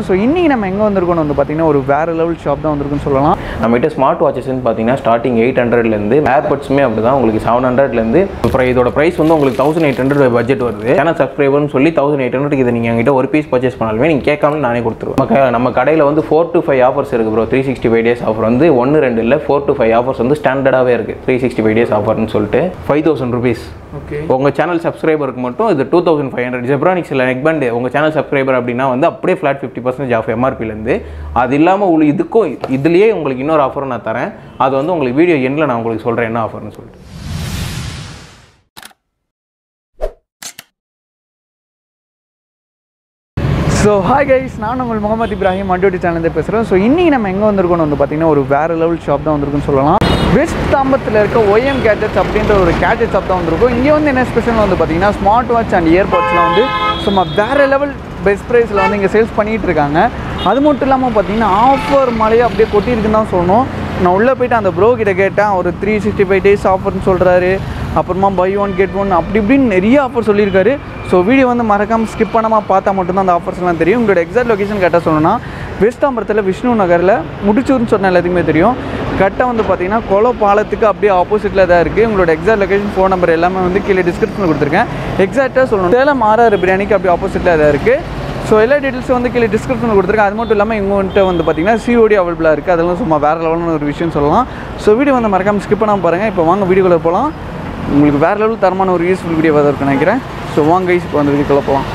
So இன்றைக்கி நம்ம எங்கே வந்திருக்கோம்னு வந்து பார்த்தீங்கன்னா ஒரு வேறு லெவல் ஷாப் தான் வந்திருக்குன்னு சொல்லலாம். நம்மகிட்ட ஸ்மார்ட் வாட்சஸ்ன்னு பார்த்தீங்கன்னா ஸ்டார்டிங் எயிட் ஹண்ட்ரட்லேருந்து ஏர்பட்ஸுமே அப்படி தான் உங்களுக்கு செவன் ஹண்ட்ரட்லேருந்து அப்புறம் இதோட ப்ரைஸ் வந்து உங்களுக்கு தௌசண்ட் எயிட் ஹண்ட்ரட் பட்ஜெட் வருது. சேனல் சப்ஸ்கிரைபர்னு சொல்லி தௌசண்ட் எயிட் ஹண்ட்ரட் இதை நீங்கள் எங்கிட்ட ஒரு பீஸ் பர்ச்சேஸ் பண்ணாலுமே நீங்கள் கேட்காம நானே கொடுத்துருவேன். நம்ம நம்ம கடையில் வந்து ஃபோர் டு ஃபைவ் ஆஃபர்ஸ் இருக்குது bro three sixty five days offer வந்து ஒன்று ரெண்டு இல்லை ஃபோர் டு ஃபைவ் ஆஃபர்ஸ் வந்து ஸ்டாண்டர்டாகவே இருக்குது த்ரீ சிக்ஸ்டி ஃபைவ் டேஸ் ஆஃபர்னு சொல்லிட்டு ஃபைவ் தௌசண்ட் ருபீஸ் உங்கள் சேனல் சப்ஸ்கிரைபருக்கு மட்டும் இது டூ தௌசண்ட் ஃபைவ் ஹண்ட்ரட் ஜெப்ரானிக்ஸில் நெக் பேண்ட் உங்கள் சேனல் சப்ஸ்கிரைபர் அப்படின்னா வந்து அப்படியே ஃப்ளாட் ஃபிஃப்டி பர்சன்டேஜ் ஆஃப் எம்ஆர்பிலேருந்து அது இல்லாமல் உங்களுக்கு இதுக்கும் இதுலேயே உங்களுக்கு இன்னொரு ஆஃபரும் நான் தரேன். அது வந்து உங்களுக்கு வீடியோ எண்டில் நான் உங்களுக்கு சொல்கிறேன் என்ன ஆஃபர்னு சொல்லிட்டு. ஸோ ஹாய் கைஸ் நான் உங்கள் முகமது இப்ராஹிம் மண்டோடி சேனல் பேசுகிறேன் ஸோ இன்றைக்கி நம்ம எங்கே வந்திருக்கோம்னு வந்து பார்த்தீங்கன்னா ஒரு வேறு லெவல் ஷாப் தான் வந்திருக்குன்னு சொல்லலாம். வெஸ்ட் தாம்பத்தில் இருக்க ஒய்எம் கேட்ஜெட்ஸ் அப்படின்ற ஒரு கேஜெட் ஷாப் தான் வந்திருக்கும். இங்கே வந்து என்ன ஸ்பெஷல் வந்து பார்த்தீங்கன்னா ஸ்மார்ட் வாட்ச் அண்ட் இயர்பாட்ஸ்லாம் வந்து சும்மா வேறு லெவல் பெஸ்ட் ப்ரைஸில் வந்து இங்கே சேல்ஸ் பண்ணிகிட்டு இருக்காங்க. அது மட்டும் இல்லாமல் பார்த்தீங்கன்னா ஆஃபர் மழையை அப்படியே கொட்டியிருக்குன்னு தான் சொல்லணும். நான் உள்ளே போயிட்டு அந்த ப்ரோ கிட்ட கேட்டேன். ஒரு த்ரீ சிக்ஸ்டி ஃபைவ் டேஸ் ஆஃபர்னு சொல்கிறாரு அப்புறமா பை ஒன் கெட் ஒன் அப்படி இப்படின்னு நிறைய ஆஃபர் சொல்லியிருக்காரு. ஸோ வீடியோ வந்து மறக்காமல் ஸ்கிப் பண்ணாமல் பார்த்தா மட்டும்தான் அந்த ஆஃபர்ஸ்லாம் தெரியும். உங்களோட எக்ஸாக்ட் லொக்கேஷன் கரெக்டாக சொல்லணும்னா வெஸ்ட் தாம்பரத்தில் விஷ்ணு நகரில் முடிச்சூர்னு சொன்ன எல்லாத்துக்குமே தெரியும். கரெக்டாக வந்து பார்த்தீங்கன்னா கொலோ பாலத்துக்கு அப்படியே ஆப்போசிட்டில் தான் இருக்குது உங்களோட எக்ஸாக்ட் லொகேஷன் ஃபோன் நம்பர் எல்லாமே வந்து கீழே டிஸ்கிரிப்ஷனில் கொடுத்துருக்கேன். எக்ஸாக்டாக சொல்லணும். சேலம் ஆறாறு பிரியாணிக்கு அப்படியே ஆப்போசிட்டில் தான் இருக்குது ஸோ எல்லா டீட்டெயில்ஸும் வந்து கீழே டிஸ்கிரிப்ஷனில் கொடுத்துருக்கேன். அது மட்டும் இல்லாமல் இவங்கள்ட்ட வந்து பார்த்தீங்கன்னா சிஓடி அவைலபிளாக இருக்குது அதெல்லாம் சும்மா வேறு லெவலான ஒரு விஷயம் சொல்லலாம். ஸோ வீடியோ வந்து மறக்காமல் ஸ்கிப் பண்ணாமல் பாருங்கள் இப்போ வாங்க வீடியோக்குள்ளே போகலாம் உங்களுக்கு வேறு லெவல் தரமான ஒரு யூஸ்ஃபுல் வீடியோவாக இருக்குன்னு நினைக்கிறேன். ஸோ வாங்க இப்போ வந்து வீடியோக்குள்ளே போகலாம்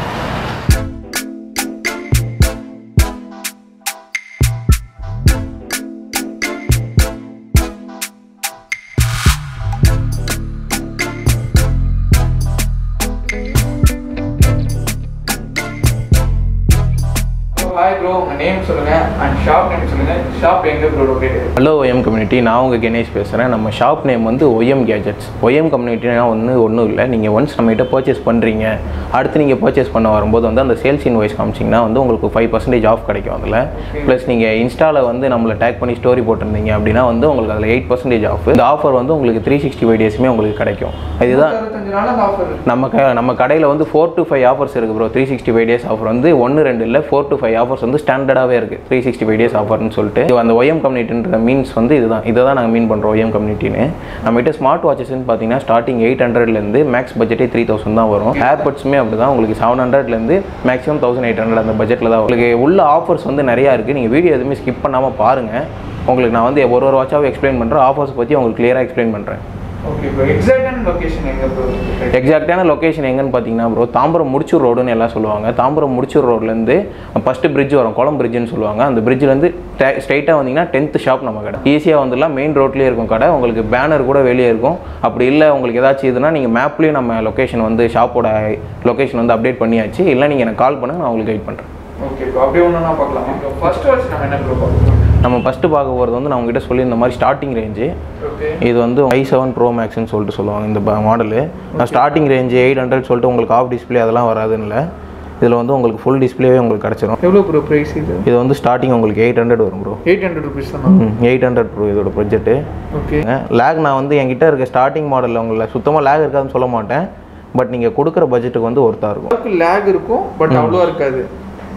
ஹாய் ப்ரோ உங்கள் நேம் சொல்லுங்கள் அண்ட் ஷாப் நேம் சொல்லுங்கள் ஷாப் எங்கே bro located hello YM community நான் உங்கள் கணேஷ் பேசுகிறேன் நம்ம ஷாப் நேம் வந்து ஒய்எம் கேஜெட்ஸ் ஒய்எம் கம்யூனிட்டினா ஒன்று ஒன்றும் இல்லை. நீங்கள் ஒன்ஸ் நம்மகிட்ட பர்ச்சேஸ் பண்ணுறீங்க அடுத்து நீங்கள் பர்ச்சேஸ் பண்ண வரும்போது வந்து அந்த சேல்ஸ் இன்வாய்ஸ் காமிச்சிங்கன்னா வந்து உங்களுக்கு ஃபைவ் பர்சன்டேஜ் ஆஃப் கிடைக்கும் அதில். ப்ளஸ் நீங்கள் இன்ஸ்டாவில் வந்து நம்மளை டேக் பண்ணி ஸ்டோரி போட்டிருந்தீங்க அப்படின்னா வந்து உங்களுக்கு அதில் எயிட் பர்சன்டேஜ் ஆஃப் இந்த ஆஃபர் வந்து உங்களுக்கு த்ரீ சிக்ஸ்டி ஃபைவ் டேஸுமே உங்களுக்கு கிடைக்கும். இதுதான். ஆஃபர் நம்ம க நம்ம கடையில் வந்து ஃபோர் to ஃபைவ் ஆஃபர்ஸ் இருக்குது bro three sixty five days offer வந்து ஒன்று ரெண்டு இல்லை ஃபோர் to ஃபைவ் ஆஃபர்ஸ் வந்து ஸ்டாண்டர்டாகவே இருக்குது த்ரீ சிக்ஸ்டி ஃபைவ் டேஸ் ஆஃபர்னு சொல்லிட்டு அந்த ஒய்எம் கம்யூனிட்டின்ற மீன்ஸ் வந்து இதுதான். இதை தான் நாங்கள் மீன் பண்ணுறோம் ஒயம் கம்யூனிட்டின்னு நம்மகிட்ட ஸ்மார்ட் வாட்சஸ்ன்னு பார்த்தீங்கன்னா ஸ்டார்டிங் எயிட் ஹண்ட்ரட்லேருந்து மேக்ஸ் பட்ஜெட்டே த்ரீ தௌசண்ட் தான் வரும். ஏர்பட்ஸுமே அப்படி தான் உங்களுக்கு செவன் ஹண்ட்ரட்லேருந்து மேக்ஸிமம் தௌசண்ட் எயிட் ஹண்ட்ரட் அந்த பட்ஜெட்டில் தான் உங்களுக்கு உள்ள ஆஃபர்ஸ் வந்து நிறையா இருக்குது நீங்கள் வீடியோ எதுவுமே ஸ்கிப் பண்ணாமல் பாருங்கள் உங்களுக்கு நான் வந்து ஒரு ஒரு வாட்சாகவும் எக்ஸ்பிளைன் பண்ணுறேன் ஆஃபர்ஸ் பற்றி உங்களுக்கு கிளியராக எக்ஸ்பிளைன் பண்ணுறேன் எக்ஸாக்டான லொகேஷன் எங்கன்னு பார்த்தீங்கன்னா ப்ரோ தாம்பரம் முடிச்சூர் ரோடுன்னு எல்லாம் சொல்லுவாங்க. தாம்பரம் முடிச்சூர் ரோட்லேருந்து ஃபஸ்ட்டு பிரிட்ஜ் வரும். குளம் பிரிட்ஜ்னு சொல்லுவாங்க. அந்த பிரிட்ஜ்லேருந்து ஸ்ட்ரைட்டாக வந்தீங்கன்னா டென்த் ஷாப் நம்ம கடை. ஈஸியாக வந்துடலாம். மெயின் ரோட்லேயே இருக்கும் கடை. உங்களுக்கு பேனர் கூட வெளியே இருக்கும். அப்படி இல்லை உங்களுக்கு ஏதாச்சும் இதுனா நீங்கள் மேப்லேயும் நம்ம லொக்கேஷன் வந்து ஷாப்போட லொக்கேஷன் வந்து அப்டேட் பண்ணியாச்சு. இல்லை நீங்கள் எனக்கு கால் பண்ணுங்க நான் உங்களுக்கு கைட் பண்ணுறேன் ஓகே அப்படியே ஒன்றுனா பார்க்கலாம். ஃபர்ஸ்ட் வாட்ச் நம்ம என்ன ப்ரோ பார்க்கலாம் நம்ம ஃபஸ்ட்டு பார்க்க போகிறது வந்து நான் உங்ககிட்ட சொல்லி இந்த மாதிரி ஸ்டார்டிங் ரேஞ்சு இது வந்து ஐ செவன் ப்ரோ மேக்ஸ்னு சொல்லிட்டு சொல்லுவாங்க இந்த model starting range eight hundred சொல்லிட்டு உங்களுக்கு ஆஃப் டிஸ்ப்ளே அதெல்லாம் வராதுன்னு இல்லை. இதில் வந்து உங்களுக்கு ஃபுல் டிஸ்ப்ளேவே உங்களுக்கு கிடச்சிரும். எவ்வளோ ப்ரோ ப்ரைஸ் இது? இது வந்து ஸ்டார்டிங் உங்களுக்கு எயிட் ஹண்ட்ரட் வரும் ப்ரோ எயிட் ஹண்ட்ரட் ருபீஸ் தானா? எயிட் ஹண்ட்ரட் ப்ரோ இதோட ப்ரொஜெக்ட்டு ஓகே லேக் நான் வந்து என்கிட்ட இருக்க ஸ்டார்டிங் மாடலில் உங்களை சுத்தமாக லேக் இருக்காதுன்னு சொல்ல மாட்டேன். பட் நீங்கள் கொடுக்குற பட்ஜெட்டுக்கு வந்து ஒர்த்தாக இருக்கும். லேக் இருக்கும் பட் அவ்வளோ இருக்காது.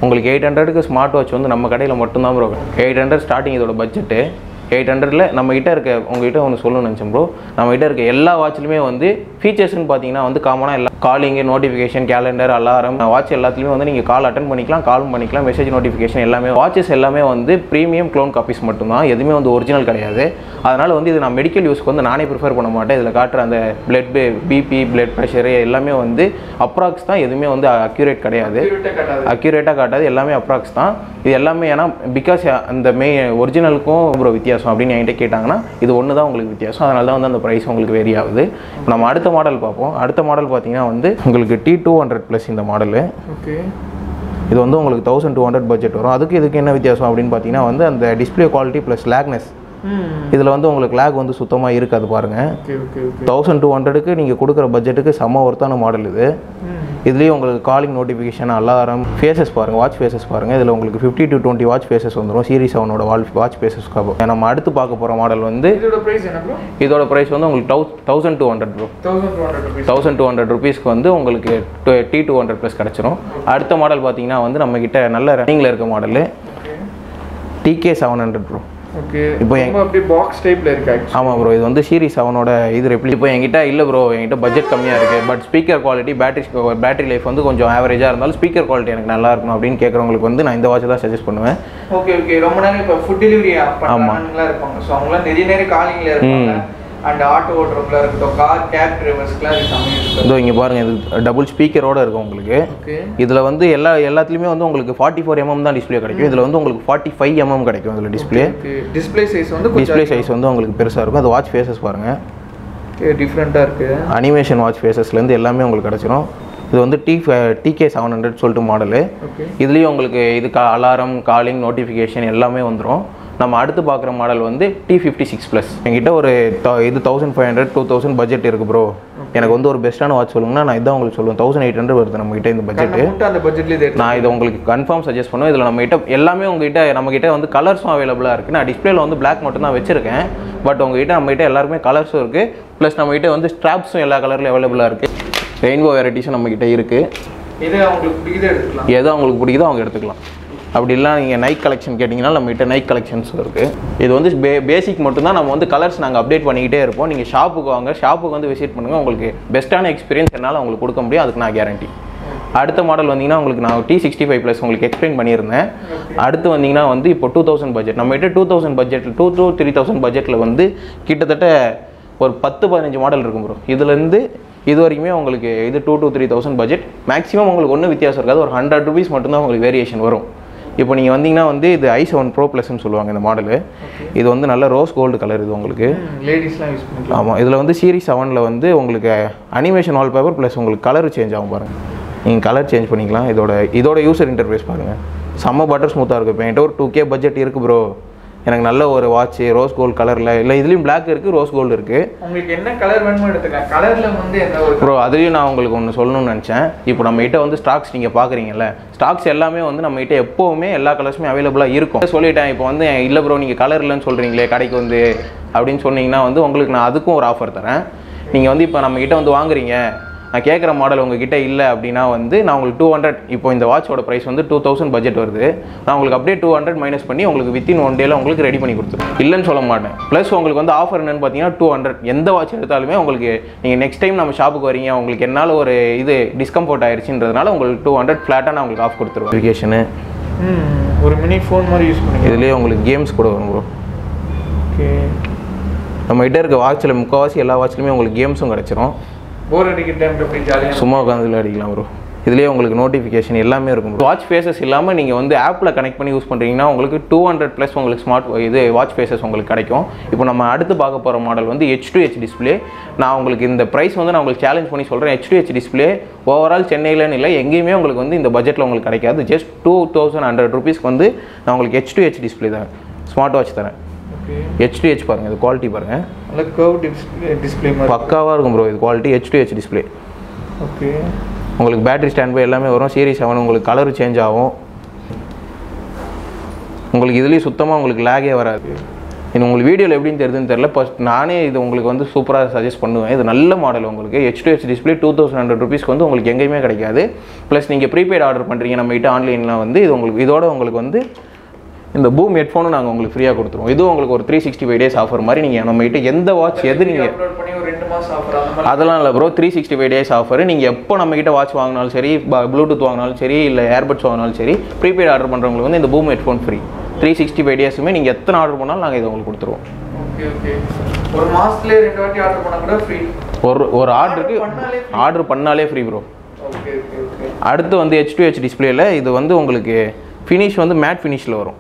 உங்களுக்கு எயிட் ஹண்ட்ரடுக்கு ஸ்மார்ட் வாட்ச் வந்து நம்ம கடையில் மட்டும்தான் ப்ரோ எயிட் ஹண்ட்ரட் ஸ்டார்டிங் இதோட பட்ஜெட்டு எயிட் ஹண்ட்ரடில் நம்மகிட்ட இருக்க உங்ககிட்ட ஒன்று சொல்லணும்னு நினச்சேன் ப்ரோ நம்மகிட்ட இருக்க எல்லா வாட்ச்லையுமே வந்து ஃபீச்சர்ஸ்னு பார்த்தீங்கன்னா வந்து காமனாக எல்லா calling notification calendar alarm watch எல்லாத்துலேயுமே வந்து நீங்கள் கால் அட்டன் பண்ணிக்கலாம் காலும் பண்ணிக்கலாம் மெசேஜ் நோட்டிஃபிகேஷன் எல்லாமே. வாட்சஸ் எல்லாமே வந்து ப்ரீமியம் க்ளோன் காப்பீஸ் மட்டும்தான். எதுவுமே வந்து ஒரிஜினல் கிடையாது. அதனால் வந்து இது நான் மெடிக்கல் யூஸ்க்கு வந்து நானே ப்ரிஃபர் பண்ண மாட்டேன். இதில் காட்டுற அந்த பிளட் பிபி பிளட் ப்ரெஷரு எல்லாமே வந்து அப்ராக்ஸ் தான். எதுவுமே வந்து அக்யூரேட் கிடையாது. அக்யூரேட்டாக காட்டாது. எல்லாமே அப்ராக்ஸ் தான். இது எல்லாமே ஏன்னா பிகாஸ் அந்த மெய் ஒரிஜினலுக்கும் ஒரு வித்தியாசம். அப்படின்னு என்கிட்ட கேட்டாங்கன்னா இது ஒன்று தான் உங்களுக்கு வித்தியாசம். அதனால தான் வந்து அந்த ப்ரைஸ் உங்களுக்கு வேரி ஆகுது. இப்போ நம்ம அடுத்த மாடல் பார்ப்போம். அடுத்த மாடல் பார்த்தீங்கன்னா வந்து உங்களுக்கு டி டூ ஹண்ட்ரட் ப்ளஸ் இந்த மாடலு ஓகே இது வந்து உங்களுக்கு தௌசண்ட் டூ ஹண்ட்ரட் பட்ஜெட் வரும். அதுக்கு இதுக்கு என்ன வித்தியாசம் அப்படின்னு பார்த்தீங்கன்னா வந்து அந்த டிஸ்ப்ளே குவாலிட்டி ப்ளஸ் லேக்னஸ் இதில் வந்து உங்களுக்கு லேக் வந்து சுத்தமாக இருக்காது பாருங்கள் தௌசண்ட் டூ ஹண்ட்ரடுக்கு நீங்கள் கொடுக்குற பட்ஜெட்டுக்கு செம்ம ஒர்த்தான மாடல் இது. இதுலேயும் உங்களுக்கு காலிங் நோட்டிஃபிகேஷன் அலாரம் ஃபேஸஸ் பாருங்கள் வாட்ச் ஃபேஸஸ் பாருங்கள் இதில் உங்களுக்கு fifty to twenty watch faces வந்துடும் சீரிஸ் செவனோட வால் வாட்ச் ஃபேஸஸ் நம்ம அடுத்து பார்க்க போகிற மாடல் வந்து இதோட பிரைஸ் வந்து உங்களுக்கு தௌ thousand two hundred bro thousand two hundred rupees thousand two hundred ருபீஸ்க்கு வந்து உங்களுக்கு டி டூ ஹண்ட்ரட் ப்ளஸ் கிடச்சிரும். அடுத்த மாடல் பார்த்தீங்கன்னா வந்து நம்மக்கிட்ட நல்ல ரன்னிங்கில் இருக்க model DK seven hundred bro okay இப்போ அப்படியே பாக்ஸ் டைப்ல இருக்கு. ஆமாம் ப்ரோ இது வந்து சீரிஸ் செவனோட இது ரெப்ளி இப்போ என்கிட்ட இல்லை ப்ரோ என்கிட்ட பட்ஜெட் கம்மியாக இருக்குது but speaker quality battery battery life வந்து கொஞ்சம் ஆவரேஜாக இருந்தாலும் ஸ்பீக்கர் குவாலிட்டி எனக்கு நல்லா இருக்கணும் அப்படின்னு கேட்குறவங்களுக்கு வந்து நான் இந்த வாட்ச் தான் சஜஸ்ட் பண்ணுவேன். ஓகே ஓகே ரொம்ப நேரம் இப்போ ஃபுட் டெலிவரி பண்ணுறாங்களா இருப்பாங்க. ஸோ அவங்களாம் நிறைய நேரம் காலிங்ல இருப்பாங்க. அண்ட் ஆட்டோ ஓட்டுறவங்களா இருக்கட்டும் கார் கேப் டிரைவர்ஸ்க்குலாம் இது இதோ இங்கே பாருங்கள் இது டபுள் ஸ்பீக்கரோட இருக்கும் உங்களுக்கு. இதில் வந்து எல்லா எல்லாத்துலேயுமே வந்து உங்களுக்கு ஃபார்ட்டி ஃபோர் எம்எம் தான் டிஸ்ப்ளே கிடைக்கும். இதில் வந்து உங்களுக்கு ஃபார்ட்டி ஃபைவ் எம்எம் கிடைக்கும் இதில் டிஸ்ப்ளே டிஸ்ப்ளே சைஸ் வந்து டிஸ்ப்ளே சைஸ் வந்து உங்களுக்கு பெருசாக இருக்கும். அது வாட்ச் ஃபேஸஸ் பாருங்கள் டிஃப்ரெண்ட்டாக இருக்கு. அனிமேஷன் வாட்ச் ஃபேஸஸ்லேருந்து எல்லாமே உங்களுக்கு கிடச்சிரும். இது வந்து டி டிகே செவன் ஹண்ட்ரட் சொல்லிட்டு மாடலு இதுலேயும் உங்களுக்கு இது கா அலாரம் காலிங் நோட்டிஃபிகேஷன் எல்லாமே வந்துடும் நம்ம அடுத்து பார்க்குற மாடல் வந்து டி ஃபிஃப்டி சிக்ஸ் ப்ளஸ் என்கிட்ட ஒரு த- இது thousand five hundred two thousand budget இருக்குது ப்ரோ எனக்கு வந்து ஒரு பெஸ்ட்டான வாட்ச் சொல்லுங்கன்னா நான் இதான் உங்களுக்கு சொல்லுவேன். தௌசண்ட் எயிட் ஹண்ட்ரட் வருது நம்மகிட்ட இந்த மட்டும் அந்த பட்ஜெட்ல இது நான் இதை உங்களுக்கு கன்ஃபார்ம் சஜஸ்ட் பண்ணுவேன். இதில் நம்மகிட்ட எல்லாமே உங்ககிட்ட நம்மகிட்ட வந்து கலர்ஸும் அவைலபிளாக இருக்குது நான் டிஸ்பிளேல வந்து Black மட்டும் தான் வச்சிருக்கேன். பட் உங்ககிட்ட நம்மகிட்ட எல்லாருமே கலர்ஸும் இருக்குது ப்ளஸ் நம்மகிட்ட வந்து ஸ்ட்ராப்ஸும் எல்லா கலர்லையும் அவைலபிளாக இருக்குது ரெயின்போ வெரைட்டிஸும் நம்மகிட்ட இருக்குது இது அவங்களுக்கு பிடிக்குது எடுத்துக்கலாம். எது அவங்களுக்கு பிடிக்குதோ அவங்க எடுத்துக்கலாம். அப்படி இல்லை நீங்கள் நைக் கலெக்ஷன் கேட்டிங்கன்னா நம்மகிட்ட நைக் கலெக்ஷன்ஸ் இருக்குது இது வந்து பே பேசிக் மட்டும்தான் நம்ம வந்து கலர்ஸ் நாங்கள் அப்டேட் பண்ணிக்கிட்டே இருப்போம். நீங்கள் ஷாப்புக்கு வாங்க ஷாப்புக்கு வந்து விசிட் பண்ணுங்கள் உங்களுக்கு பெஸ்ட்டான எக்ஸ்பீரியன்ஸ் என்னால் உங்களுக்கு கொடுக்க முடியும். அதுக்கு நான் கேரண்டி அடுத்த மாடல் வந்தீங்கன்னா உங்களுக்கு நான் டி சிக்ஸ்டி ஃபைவ் ப்ளஸ் உங்களுக்கு எக்ஸ்பிளைன் பண்ணியிருந்தேன். அடுத்து வந்தீங்கன்னா வந்து இப்போ டூ தௌசண்ட் பட்ஜெட் நம்மகிட்ட two thousand budget two two three thousand பட்ஜெட்டில் வந்து கிட்டத்தட்ட ஒரு பத்து பதினஞ்சு மாடல் இருக்கும் ப்ரோ இதுலேருந்து இது வரைக்குமே உங்களுக்கு இது two two three thousand budget maximum உங்களுக்கு ஒன்றும் வித்தியாசம் இருக்காது. ஒரு ஹண்ட்ரட் ருபீஸ் மட்டும்தான் உங்களுக்கு வேரியேஷன் வரும். இப்போ நீங்கள் வந்தீங்கன்னா வந்து இது ஐ செவன் ப்ரோ ப்ளஸ்ன்னு சொல்லுவாங்க இந்த மாடலு இது வந்து நல்ல ரோஸ் கோல்டு கலர் இது உங்களுக்கு. லேடிஸ்லாம் யூஸ் பண்ணிக்கலாம். ஆமாம் இதில் வந்து சீரிஸ் செவனில் வந்து உங்களுக்கு அனிமேஷன் வால்பேப்பர் ப்ளஸ் உங்களுக்கு கலர் சேஞ்ச் ஆகும் பாருங்கள் நீங்கள் கலர் சேஞ்ச் பண்ணிக்கலாம். இதோட இதோட யூசர் இன்டர்ஃபேஸ் பாருங்கள் செம்ம பட்டர் ஸ்மூத்தாக இருக்குது இப்போ என்கிட்ட ஒரு டூ கே பட்ஜெட் இருக்குது ப்ரோ எனக்கு நல்ல ஒரு வாட்ச் ரோஸ் கோல்டு கலரில் இல்லை இதுலேயும் Black இருக்குது ரோஸ் கோல்டு இருக்குது உங்களுக்கு என்ன கலர் வேணுமோ எடுத்துக்கலாம் கலர்ல வந்து ஒரு ப்ரோ அதுலேயும் நான் உங்களுக்கு ஒன்று சொல்லணும்னு நினச்சேன். இப்போ நம்ம கிட்ட வந்து ஸ்டாக்ஸ் நீங்கள் பார்க்குறீங்கல்ல ஸ்டாக்ஸ் எல்லாமே வந்து நம்ம கிட்ட எப்போவுமே எல்லா கலர்ஸுமே அவைலபிளாக இருக்கும். சொல்லிட்டேன் இப்போ வந்து இல்லை ப்ரோ நீங்கள் கலர் இல்லைன்னு சொல்கிறீங்களே கடைக்கு வந்து அப்படின்னு சொன்னீங்கன்னா வந்து உங்களுக்கு நான் அதுக்கும் ஒரு ஆஃபர் தரேன். நீங்கள் வந்து இப்போ நம்ம கிட்ட வந்து வாங்குறீங்க நான் கேட்குற மாடல் உங்ககிட்ட இல்லை அப்படின்னா வந்து நான் உங்களுக்கு டூ ஹண்ட்ரட் இப்போ இந்த வாட்சோட ப்ரைஸ் வந்து டூ தௌசண்ட் பட்ஜெட் வருது. நான் உங்களுக்கு அப்படியே டூ ஹண்ட்ரட் மைனஸ் பண்ணி உங்களுக்கு வித்தின் ஒன் டேல உங்களுக்கு ரெடி பண்ணி கொடுத்துருவேன். இல்லைன்னு சொல்ல மாட்டேன். ப்ளஸ் உங்களுக்கு வந்து ஆஃபர் என்னன்னு பார்த்தீங்கன்னா டூ ஹண்ட்ரட் எந்த வாட்ச் எடுத்தாலுமே உங்களுக்கு நீங்கள் நெக்ஸ்ட் டைம் நம்ம ஷாப்புக்கு வரீங்க உங்களுக்கு என்னால் ஒரு இது டிஸ்கம்ஃபர்ட் ஆயிடுச்சுன்றதுனால உங்களுக்கு டூ ஹண்ட்ரட் ஃப்ளாட்டாக நான் உங்களுக்கு ஆஃப் கொடுத்துருவேன். அப்ளிகேஷனு ஒரு மினி ஃபோன் மாதிரி யூஸ் பண்ணிக்கலாம் இதுலேயே உங்களுக்கு கேம்ஸ் கூட வரும் ப்ரோ ஓகே நம்ம கிட்ட இருக்க வாட்சில் முக்கால்வாசி எல்லா வாட்ச்லையுமே உங்களுக்கு கேம்ஸும் கிடச்சிரும். போர் அடிக்கிற டைம்ல போய் ஜாலியாக சும்மா உட்காந்து விளையாடிக்கலாம் ப்ரோ இதுலேயே உங்களுக்கு நோட்டிஃபிகேஷன் எல்லாமே இருக்கும் வாட்ச் ஃபேஸஸ் இல்லாமல் நீங்கள் வந்து ஆப்பில் கனெக்ட் பண்ணி யூஸ் பண்ணுறீங்கன்னா உங்களுக்கு டூ ஹண்ட்ரட் ப்ளஸ் உங்களுக்கு ஸ்மார்ட் இது வாட்ச் ஃபேஸஸ் உங்களுக்கு கிடைக்கும். இப்போ நம்ம அடுத்து பார்க்க போகிற மாடல் வந்து ஹெச் டு ஹெச் டிஸ்பிளே நான் உங்களுக்கு இந்த ப்ரைஸ் வந்து நான் உங்களுக்கு சேலஞ்ச் பண்ணி சொல்கிறேன் H to H display overall சென்னையிலன்னு இல்லை எங்கேயுமே உங்களுக்கு வந்து இந்த பட்ஜெட்டில் உங்களுக்கு கிடைக்காது. ஜஸ்ட் டூ தௌசண்ட் ஹண்ட்ரட் ருபீஸ்க்கு வந்து நான் உங்களுக்கு ஹெச் டு ஹெச் டிஸ்பிளே தரேன். ஸ்மார்ட் வாட்ச் தரேன் ஹெச் டு ஹெச் பாருங்கள் இது குவாலிட்டி பாருங்கள் நல்ல கர்வ் டிஸ்பிளே டிஸ்பிளே மாதிரி. பக்காவாக இருக்கும் ப்ரோ இது quality H to H display okay உங்களுக்கு பேட்டரி ஸ்டாண்ட் பை எல்லாமே வரும். சீரிஸ் செவன் உங்களுக்கு கலர் சேஞ்ச் ஆகும். உங்களுக்கு இதுலேயும் சுத்தமாக உங்களுக்கு லேகே வராது. இது உங்களுக்கு வீடியோவில் எப்படின்னு தெரியுதுன்னு தெரியல. ஃபஸ்ட் நானே இது உங்களுக்கு வந்து சூப்பராக சஜஸ்ட் பண்ணுவேன். இது நல்ல மாடல் உங்களுக்கு. H to H display two thousand hundred ருபீஸ்க்கு வந்து உங்களுக்கு எங்கேயுமே கிடைக்காது. ப்ளஸ் நீங்கள் ப்ரீபெய்ட் ஆர்டர் பண்ணுறீங்க நம்ம கிட்ட ஆன்லைனில் வந்து இது உங்களுக்கு இதோட உங்களுக்கு வந்து இந்த பூம் ஹெட்ஃபோனும் நாங்கள் உங்களுக்கு ஃப்ரீயாக கொடுத்துருவோம். இதுவும் உங்களுக்கு ஒரு three sixty five days offer மாதிரி நீங்கள் நம்ம கிட்ட எந்த வாட்ச் எது நீங்கள் அதெல்லாம் இல்லை bro three sixty five days offer நீங்கள் எப்போ நம்ம கிட்ட வாட்ச் வாங்கினாலும் சரி ப்ளூடூத் வாங்கினாலும் சரி இல்லை ஏர்பட்ஸ் வாங்கினாலும் சரி ப்ரீபெய்ட் ஆர்டர் பண்ணுறவங்களுக்கு வந்து இந்த boom headphone free three sixty five டேஸுமே நீங்கள் எத்தனை ஆர்டர் பண்ணாலும் நாங்கள் இதை உங்களுக்கு கொடுத்துருவோம். ஒரு மாசத்துலயே ரெண்டு வாட்டி ஆர்டர் பண்ணா கூட ஃப்ரீ ஒரு ஒரு ஆர்டருக்கு ஆர்டர் பண்ணாலே ஃப்ரீ ப்ரோ அடுத்து வந்து ஹெச் டு ஹெச் டிஸ்பிளேல இது வந்து உங்களுக்கு ஃபினிஷ் வந்து மேட் ஃபினிஷில் வரும்.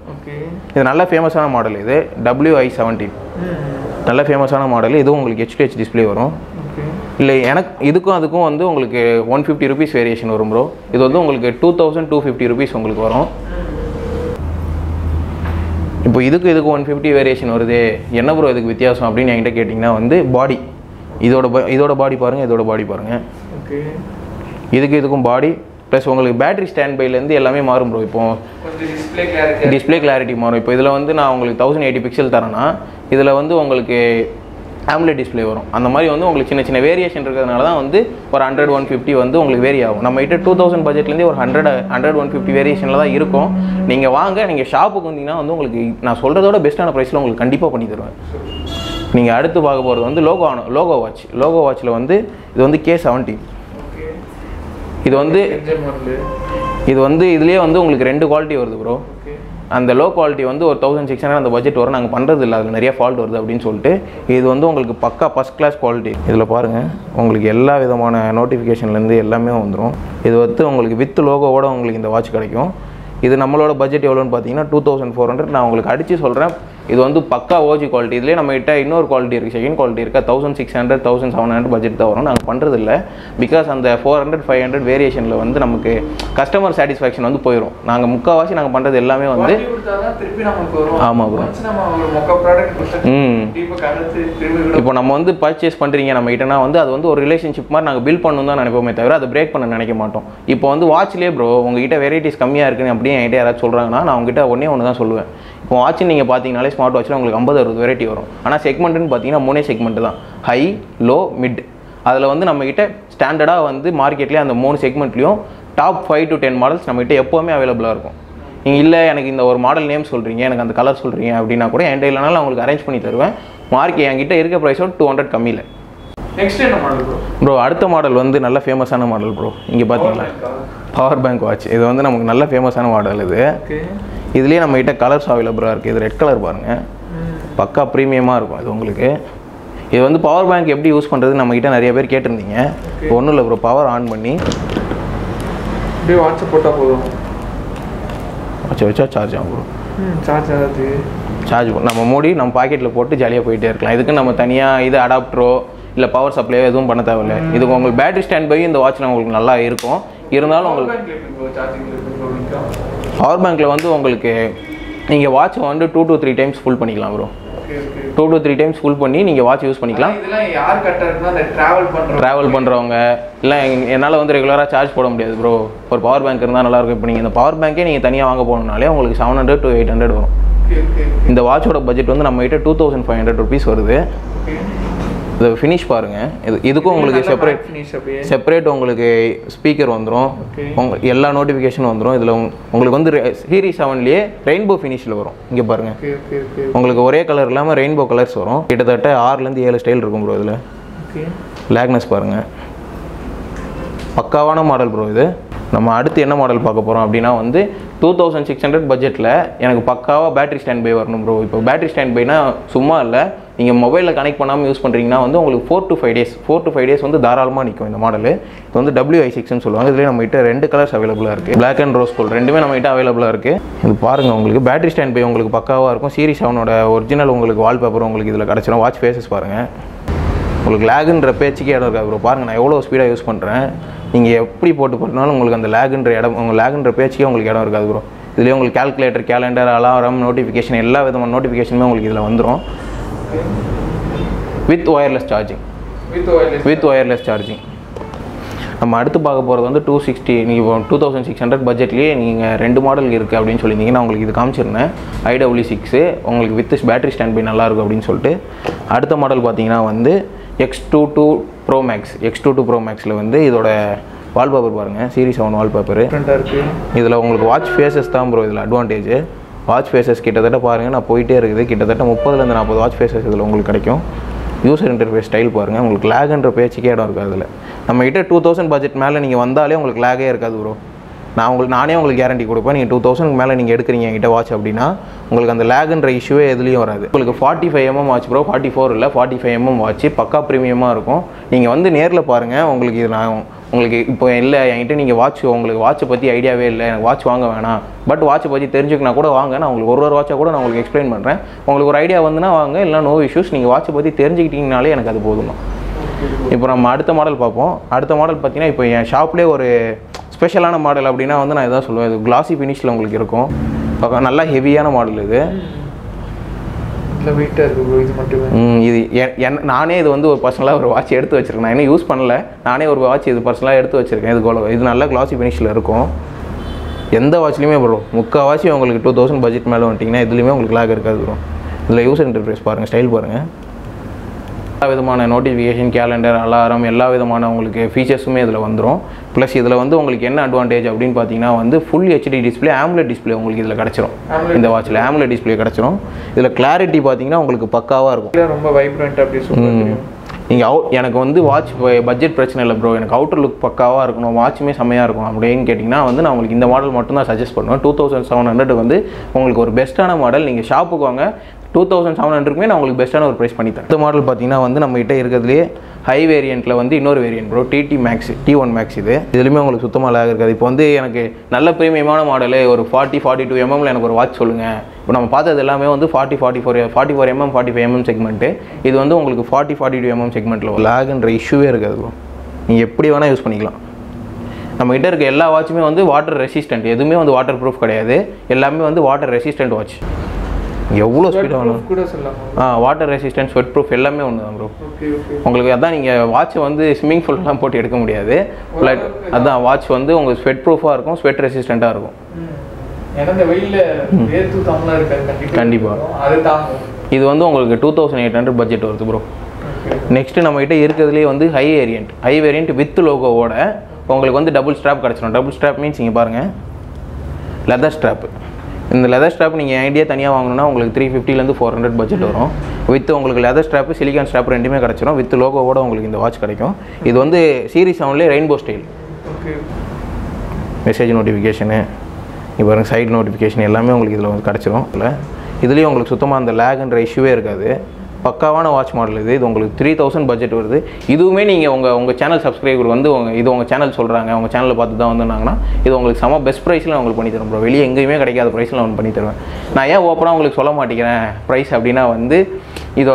இது நல்ல ஃபேமஸான மாடல் இது. WI செவன்டீன் நல்ல ஃபேமஸான மாடல் இதுவும் உங்களுக்கு ஹெச் டு ஹெச் டிஸ்பிளே வரும். இல்லை எனக்கு இதுக்கும் அதுக்கும் வந்து உங்களுக்கு ஒன் ஃபிஃப்டி ருபீஸ் வேரியேஷன் வரும் ப்ரோ இது வந்து உங்களுக்கு two thousand two fifty rupees உங்களுக்கு வரும். இப்போ இதுக்கு இதுக்கு ஒன் ஃபிஃப்டி வேரியேஷன் வருது. என்ன ப்ரோ இதுக்கு வித்தியாசம் அப்படின்னு என்கிட்ட கேட்டிங்கன்னா வந்து பாடி இதோட இதோட பாடி பாருங்கள் இதோட பாடி பாருங்கள் இதுக்கு இதுக்கும் பாடி ப்ளஸ் உங்களுக்கு பேட்டரி ஸ்டாண்ட் பைலேருந்து எல்லாமே மாறும் ப்ரோ இப்போ டிஸ்பிளே கிளாரிட்டி டிஸ்ப்ளே கிளாரிட்டி மாறும். இப்போ இதில் வந்து நான் உங்களுக்கு தௌசண்ட் எயிட்டி பிக்சல் தரேன்னா இதில் வந்து உங்களுக்கு ஆம்லெட் டிஸ்ப்ளே வரும். அந்த மாதிரி வந்து உங்களுக்கு சின்ன சின்ன வேரியேஷன் இருக்கிறதுனால தான் வந்து ஒரு ஹண்ட்ரட் ஒன் ஃபிஃப்டி வந்து உங்களுக்கு வேரி ஆகும். நம்ம கிட்ட டூ தௌசண்ட் பட்ஜெட்லேருந்தே ஒரு ஹண்ட்ரட் ஹண்ட்ரட் ஒன் ஃபிஃப்டி வேரியேஷனில் தான் இருக்கும். நீங்கள் வாங்க நீங்கள் ஷாப்புக்கு வந்தீங்கன்னா வந்து உங்களுக்கு நான் சொல்கிறதோட பெஸ்ட்டான ப்ரைஸில் உங்களுக்கு கண்டிப்பாக பண்ணி தருவேன். நீங்கள் அடுத்து பார்க்க போகிறது வந்து லோகோ லோகோ வாட்ச் லோகோ வாட்ச்சில் வந்து இது வந்து கே செவன்டீன் ஓகே இது வந்து இது வந்து இதுலேயே வந்து உங்களுக்கு ரெண்டு குவாலிட்டி வருது ப்ரோ அந்த லோ குவாலிட்டி வந்து ஒரு தௌசண்ட் சிக்ஸ் ஹண்ட்ரட் அந்த பட்ஜெட் வரும். நாங்கள் பண்ணுறது இல்லை. அதில் நிறைய ஃபால்ட் வருது அப்படின்னு சொல்லிட்டு இது வந்து உங்களுக்கு பக்கா ஃபஸ்ட் கிளாஸ் குவாலிட்டி இதில் பாருங்கள் உங்களுக்கு எல்லா விதமான நோட்டிஃபிகேஷன்லேருந்து எல்லாமே வந்துடும் இது வந்து உங்களுக்கு வித் லோகோவோட உங்களுக்கு இந்த வாட்ச் கிடைக்கும். இது நம்மளோட பட்ஜெட் எவ்வளோன்னு பார்த்தீங்கன்னா டூ தௌசண்ட் ஃபோர் ஹண்ட்ரட் நான் உங்களுக்கு அடித்து சொல்கிறேன் இது வந்து பக்கா ஓஜி குவாலிட்டி இதுலேயே நம்ம கிட்ட இன்னொரு குவாலிட்டி இருக்குது செகண்ட் குவாலிட்டி இருக்கா. Thousand six hundred thousand seven hundred budget தான் வரும். நாங்கள் பண்ணுறது இல்லை பிகாஸ் அந்த ஃபோர் ஹண்ட்ரட் ஃபைவ் ஹண்ட்ரட் வேரியேஷனில் வந்து நமக்கு கஸ்டமர் சாட்டிஸ்ஃபேக்ஷன் வந்து போயிடும் நாங்கள் முக்கால்வாசி நாங்கள் பண்ணுறது எல்லாமே வந்து குவாலிட்டி கொடுத்தாதான் திருப்பி நமக்கு வரும். ஆமா bro. Once நம்ம ஒரு மொக்க ப்ராடக்ட் கொடுத்தா ம். இப்போ நம்ம வந்து பர்ச்சேஸ் பண்ணுறீங்க நம்ம கிட்டனா வந்து அது வந்து ஒரு ரிலேஷன்ஷிப் மாதிரி நாங்கள் பில் பண்ணணும் தான் நினைப்போமே தவிர அதை பிரேக் பண்ண நினைக்க மாட்டோம். இப்போ வந்து வாட்ச்லேயே ப்ரோ உங்ககிட்ட வெரைட்டிஸ் கம்மியாக இருக்குன்னு அப்படியே என்கிட்ட யாராவது சொல்கிறாங்கன்னா நான் உங்ககிட்ட ஒன்றே ஒன்று தான் சொல்லுவேன். இப்போ வாட்ச் நீங்கள் பார்த்தீங்கனாலே ஸ்மார்ட் வாட்சில் உங்களுக்கு ஐம்பது அறுபது வெரைட்டி வரும். ஆனால் செக்மெண்ட்னு பார்த்தீங்கன்னா மூணே செக்மெண்ட் தான். ஹை லோ மிட் அதில் வந்து நம்மக்கிட்ட ஸ்டாண்டர்டாக வந்து மார்க்கெட்லேயே அந்த மூணு செக்மெண்ட்லேயும் top five to ten models நம்மகிட்ட எப்போவுமே அவைலபிளாக இருக்கும். நீங்கள் இல்லை எனக்கு இந்த ஒரு மாடல் நேம் சொல்கிறீங்க எனக்கு அந்த கலர் சொல்கிறீங்க அப்படின்னா கூட என்கிட்ட இல்லைனாலும் உங்களுக்கு அரேஞ்ச் பண்ணி தருவேன். மார்க்கெட் என்கிட்ட இருக்க ப்ரைஸோட டூ ஹண்ட்ரட் கம்மியில். நெக்ஸ்ட் என்ன மாடல் ப்ரோ அடுத்த மாடல் வந்து நல்ல ஃபேமஸான மாடல் ப்ரோ இங்கே பார்த்தீங்களா பவர் பேங்க் வாட்ச் இது வந்து நமக்கு நல்ல ஃபேமஸான மாடல் இது. இதுலேயே நம்ம கிட்ட கலர்ஸ் அவைலபிளாக இருக்குது இது ரெட் கலர் பாருங்கள் பக்கா ப்ரீமியமாக இருக்கும் இது உங்களுக்கு. இது வந்து பவர் பேங்க் எப்படி யூஸ் பண்ணுறது நம்ம கிட்ட நிறைய பேர் கேட்டிருந்தீங்க. ஒன்றும் இல்லை ப்ரோ பவர் ஆன் பண்ணி. அப்படியே வாட்ஸ்அப் போட்டால் போதும். வச்சு வச்சா சார்ஜ் ஆகும் ப்ரோ சார்ஜ் ஆகாது. சார்ஜ் நம்ம மூடி நம்ம பாக்கெட்டில் போட்டு ஜாலியாக போயிட்டே இருக்கலாம். இதுக்கு நம்ம தனியாக இது அடாப்டரோ இல்லை பவர் சப்ளையோ எதுவும் பண்ண தேவையில்லை. இதுக்கு உங்களுக்கு பேட்டரி ஸ்டாண்ட் பை இந்த வாட்சில் உங்களுக்கு நல்லா இருக்கும். இருந்தாலும் உங்களுக்கு பவர் பேங்க்கில் வந்து உங்களுக்கு நீங்கள் வாட்சை வந்து two to three times full பண்ணிக்கலாம் bro two to three times full பண்ணி நீங்கள் வாட்ச் யூஸ் பண்ணிக்கலாம். ட்ராவல் பண்ணுறவங்க இல்லை என்னால் வந்து ரெகுலராக சார்ஜ் போட முடியாது ப்ரோ ஒரு பவர் பேங்க் இருந்தால் நல்லாயிருக்கும் இப்போ நீங்கள் இந்த பவர் பேங்க்கே நீங்கள் தனியாக வாங்க போகணுனாலே உங்களுக்கு seven hundred to eight hundred வரும். இந்த வாட்சோட பட்ஜெட் வந்து நம்ம கிட்ட two thousand five hundred rupees வருது. இது ஃபினிஷ் பாருங்கள் இது இதுக்கும் உங்களுக்கு செப்பரேட் செப்பரேட் உங்களுக்கு ஸ்பீக்கர் வந்துடும். உங்க எல்லா நோட்டிஃபிகேஷனும் வந்துடும் இதில் உங்களுக்கு வந்து சீரிஸ் செவன்லேயே ரெயின்போ ஃபினிஷில் வரும். இங்கே பாருங்கள் உங்களுக்கு ஒரே கலர் இல்லாமல் ரெயின்போ கலர்ஸ் வரும். கிட்டத்தட்ட ஆறுலேருந்து ஏழு ஸ்டைல் இருக்கும் ப்ரோ இதில். லேக்னஸ் பாருங்கள் பக்காவான மாடல் ப்ரோ இது. நம்ம அடுத்து என்ன மாடல் பார்க்க போகிறோம் அப்படின்னா வந்து டூ தௌசண்ட் சிக்ஸ் ஹண்ட்ரட் பட்ஜெட்டில் எனக்கு பக்காவாக பேட்டரி ஸ்டாண்ட் பை வரணும் ப்ரோ இப்போ பேட்டரி ஸ்டாண்ட் பைனா சும்மா இல்லை நீங்கள் மொபைலில் கனெக்ட் பண்ணாமல் யூஸ் பண்ணுறீங்கன்னா வந்து உங்களுக்கு four to five days four to five days வந்து தாராளமாக நிற்கும் இந்த மாடல் இது வந்து WI6 சிக்ஸ்னு சொல்லுவாங்க. இதில் நம்மகிட்ட ரெண்டு கலர்ஸ் அவைலபிளாக இருக்குது பிளாக் அண்ட் ரோஸ் கோல் ரெண்டுமே நம்மகிட்ட அவைலபிளாக இருக்குது இது பாருங்கள் உங்களுக்கு பேட்டரி ஸ்டாண்ட் பை உங்களுக்கு பக்காவாக இருக்கும். சீரிஸ் செவனோட ஒரிஜினல் உங்களுக்கு வால்பேப்பர் உங்களுக்கு இதில் கிடச்சிடும் வாட்ச் ஃபேஸஸ் பாருங்கள் உங்களுக்கு லேகுன்ற பேச்சுக்கே இடம் இருக்காது ப்ரோ பாருங்கள் நான் எவ்வளோ ஸ்பீடாக யூஸ் பண்ணுறேன் நீங்கள் எப்படி போட்டு போட்டனாலும் உங்களுக்கு அந்த லேகுன்ற இடம் உங்கள் லேகுன்ற பேச்சுக்கே உங்களுக்கு இடம் இருக்காது ப்ரோ இதுலேயே உங்களுக்கு கால்குலேட்டர் கேலண்டர் அலாரம் நோட்டிஃபிகேஷன் எல்லா விதமான நோட்டிஃபிகேஷனுமே உங்களுக்கு இதில் வந்துடும் with wireless charging with wireless with wireless charging நம்ம அடுத்து பார்க்க போகிறது வந்து டூ சிக்ஸ்டி நீங்கள் டூ தௌசண்ட் சிக்ஸ் ஹண்ட்ரட் பட்ஜெட்லேயே நீங்கள் ரெண்டு மாடல் இருக்குது அப்படின்னு சொல்லியிருந்தீங்கன்னா உங்களுக்கு இது காமிச்சிருந்தேன். ஐடபிள்யூ சிக்ஸு உங்களுக்கு வித் பேட்டரி ஸ்டாண்ட் பை நல்லாயிருக்கும் அப்படின்னு சொல்லிட்டு. அடுத்த மாடல் பார்த்தீங்கன்னா வந்து X two two bro max X two two bro மேக்ஸில் வந்து இதோட வால்பேப்பர் பாருங்கள் சீரிஸ் செவன் வால்பேப்பரு இதில் உங்களுக்கு வாட்ச் ஃபேஸஸ் தான் ப்ரோ இதில் அட்வான்டேஜ் வாட்ச் ஃபேஸஸ் கிட்டத்தட்ட பாருங்கள் நான் போயிட்டே இருக்குது. கிட்டத்தட்ட முப்பதுலேருந்து நாற்பது வாட்ச் ஃபேஸஸ் இதில் உங்களுக்கு கிடைக்கும். யூசர் இன்டர்ஃபேஸ் ஸ்டைல் பாருங்கள் உங்களுக்கு லேக்ன்ற பேச்சுக்கே இடம் இருக்காது அதில் நம்ம கிட்ட டூ தௌசண்ட் பட்ஜெட் மேலே நீங்கள் வந்தாலே உங்களுக்கு லேகே இருக்காது ப்ரோ நான் உங்களுக்கு நானே உங்களுக்கு கேரண்டி கொடுப்பேன். நீங்கள் டூ தௌசண்ட் மேலே நீங்கள் எடுக்கிறீங்க என்கிட்ட வாட்ச் அப்படின்னா உங்களுக்கு அந்த லேகுன்ற இஷ்யூவே எதுலேயும் வராது. உங்களுக்கு forty five MM watch bro forty four இல்லை ஃபார்ட்டி ஃபைவ் எம்எம் வாட்ச் பக்கா ப்ரீமியமாக இருக்கும். நீங்கள் வந்து நேரில் பாருங்கள் உங்களுக்கு இது நான் உங்களுக்கு இப்போ இல்லை என்கிட்ட நீங்கள் வாட்ச் உங்களுக்கு வாட்சை பற்றி ஐடியாவே இல்லை எனக்கு வாட்ச் வாங்க வேணாம். பட் வாட்சை பற்றி தெரிஞ்சுக்கினா கூட வாங்க நான் உங்களுக்கு ஒரு ஒரு வாட்சை கூட நான் உங்களுக்கு எக்ஸ்பிளைன் பண்ணுறேன் உங்களுக்கு ஒரு ஐடியா வந்துன்னா வாங்க இல்லை நோ இஷ்யூஸ் நீங்கள் வாட்சை பற்றி தெரிஞ்சுக்கிட்டீங்கனாலே எனக்கு அது போதும். இப்போ நம்ம அடுத்த மாடல் பார்ப்போம். அடுத்த மாடல் பார்த்தீங்கன்னா இப்போ என் ஷாப்லேயே ஒரு ஸ்பெஷலான மாடல் அப்படின்னா வந்து நான் இதான் சொல்லுவேன். இது கிளாசி ஃபினிஷில் உங்களுக்கு இருக்கும். நல்லா ஹெவியான மாடல் இது. இது என் நானே இது வந்து ஒரு பர்சனலாக ஒரு வாட்ச் எடுத்து வச்சிருக்கேன். நான் இன்னும் யூஸ் பண்ணல. நானே ஒரு வாட்ச் இது பர்சனலாக எடுத்து வச்சிருக்கேன். இது கோல இது நல்ல கிளாசி ஃபினிஷில் இருக்கும். எந்த வாட்ச்லையுமே ப்ரோ முக்கால் வாட்ச் உங்களுக்கு டூ தௌசண்ட் பட்ஜெட் மேலே வந்துட்டிங்கன்னா இதுலேயுமே உங்களுக்கு லாக் இருக்காது ப்ரோ இதில் யூசர் இன்டர்ஃபேஸ் பாருங்கள் ஸ்டைல் பாருங்கள் எல்லா விதமான நோட்டிஃபிகேஷன் கேலண்டர் அலாரம் எல்லா விதமான உங்களுக்கு ஃபீச்சர்ஸுமே இதில் வந்துடும் ப்ளஸ் இதில் வந்து உங்களுக்கு என்ன அட்வான்டேஜ் அப்படின்னு பார்த்தீங்கன்னா வந்து full HD display AMOLED display உங்களுக்கு இதில் கிடச்சிரும். இந்த வாட்சில் AMOLED டிஸ்ப்ளே கிடச்சிரும். இதில் கிளாரிட்டி பார்த்தீங்கன்னா உங்களுக்கு பக்காவாக இருக்கும். ரொம்ப வைப்ரண்ட் அப்படி நீங்கள் அவுட் எனக்கு வந்து வாட்ச் பட்ஜெட் பிரச்சனை இல்லை ப்ரோ எனக்கு அவுட்டர் லுக் பக்காவாக இருக்கணும் வாட்சுமே செம்மையாக இருக்கும் அப்படின்னு கேட்டிங்கன்னா வந்து நான் உங்களுக்கு இந்த மாடல் மட்டும் தான் சஜஸ்ட் பண்ணுவேன். டூ தௌசண்ட் செவன் ஹண்ட்ரட் வந்து உங்களுக்கு ஒரு பெஸ்ட்டான மாடல் நீங்கள் ஷாப்புக்கு வாங்க. டூ தௌசண்ட் செவன் ஹண்ட்ரட்மே நான் உங்களுக்கு பெஸ்ட்டான ஒரு ப்ரைஸ் பண்ணி தரேன். இந்த மாடல் பார்த்தீங்கன்னா வந்து நம்ம கிட்ட இருக்கிறதுலேயே ஹை வேரியண்ட்டில் வந்து இன்னொரு variant bro DD max D one max இது. இதுலையுமே உங்களுக்கு சுத்தமாக லேக் இருக்காது. இப்போ வந்து எனக்கு நல்ல ப்ரீமியமான மாடலு ஒரு ஃபார்ட்டி ஃபார்ட்டி டூ எம்எம்ல எனக்கு ஒரு வாட்ச் சொல்லுங்கள் இப்போ நம்ம பார்த்தது எல்லாமே வந்து forty forty four forty four MM forty five MM segment இது வந்து உங்களுக்கு ஃபார்ட்டி ஃபார்ட்டி டூ எம்எம் செக்மெண்ட்டில் லேக்ன்ற இஷ்யூவே இருக்காது ப்ரோ நீங்கள் எப்படி வேணால் யூஸ் பண்ணிக்கலாம். நம்மகிட்ட இருக்க எல்லா வாட்சுமே வந்து வாட்டர் ரெசிஸ்டன்ட் எதுவுமே வந்து வாட்டர் ப்ரூஃப் கிடையாது. எல்லாமே வந்து வாட்டர் ரெசிஸ்டன்ட் வாட்ச் எவ்வளோ ஸ்பீடாக வேணும் ஆ வாட்டர் ரெசிஸ்டன்ட் ஸ்வெட் ப்ரூஃப் எல்லாமே ஒன்று தான் ப்ரோ உங்களுக்கு அதான் நீங்கள் வாட்ச் வந்து ஸ்விம்மிங் ஃபுல்லாம் போட்டு எடுக்க முடியாது. ஃப்ளட் அதான் வாட்ச் வந்து உங்களுக்கு ஸ்வெட் ப்ரூஃபாக இருக்கும் ஸ்வெட் ரெசிஸ்டண்ட்டாக இருக்கும். ஏன்னா இந்த வெயில்ல வேர்த்து தாமலாம் இருக்காது கண்டிப்பா கண்டிப்பா. அது தாங்கும். இது வந்து உங்களுக்கு two thousand eight hundred budget வருது ப்ரோ நெக்ஸ்ட்டு நம்மகிட்ட இருக்கிறதுலே வந்து high variant high variant with லோகோவோட உங்களுக்கு வந்து டபுள் ஸ்ட்ராப் கிடச்சிடும் டபுள் ஸ்ட்ராப் மீன்ஸ் இங்கே பாருங்கள் லெதர் ஸ்ட்ராப் இந்த லெதர் ஸ்ட்ராப் நீங்கள் ஐடியா தனியாக வாங்கணும்னா உங்களுக்கு த்ரீ ஃபிஃப்டிலேருந்து ஃபோர் ஹண்ட்ரட் பட்ஜெட் வரும். வித் உங்களுக்கு லெதர் ஸ்ட்ராப் சிலிகான் ஸ்ட்ராப் ரெண்டுமே கிடச்சிரும். வித் லோகோவோட உங்களுக்கு இந்த வாட்ச் கிடைக்கும். இது வந்து series செவன்லேயே rainbow style okay message notification இப்போ பாருங்க சைடு நோட்டிஃபிகேஷன் எல்லாமே உங்களுக்கு இதில் வந்து கிடச்சிரும். இல்லை இதுலேயும் உங்களுக்கு சுத்தமாக அந்த லேக்ன்ற இஷ்யூவே இருக்காது. பக்காவான வாட்ச் மாடல் இது. இது உங்களுக்கு த்ரீ தௌசண்ட் பட்ஜெட் வருது. இதுவுமே நீங்கள் உங்கள் உங்கள் சேனல் சப்ஸ்கிரைபர் வந்து உங்க இது உங்கள் சேனல் சொல்கிறாங்க உங்கள் சேனலை பார்த்து தான் வந்தாங்கன்னா இது உங்களுக்கு செம பெஸ்ட் ப்ரைஸில் உங்களுக்கு பண்ணி தரும் ப்ரோ வெளியே எங்கேயுமே கிடைக்காத ப்ரைஸில் நான் பண்ணி தருவேன். நான் ஏன் ஓப்பனாக உங்களுக்கு சொல்ல மாட்டேங்கிறேன்? ப்ரைஸ் அப்படின்னா வந்து இதோ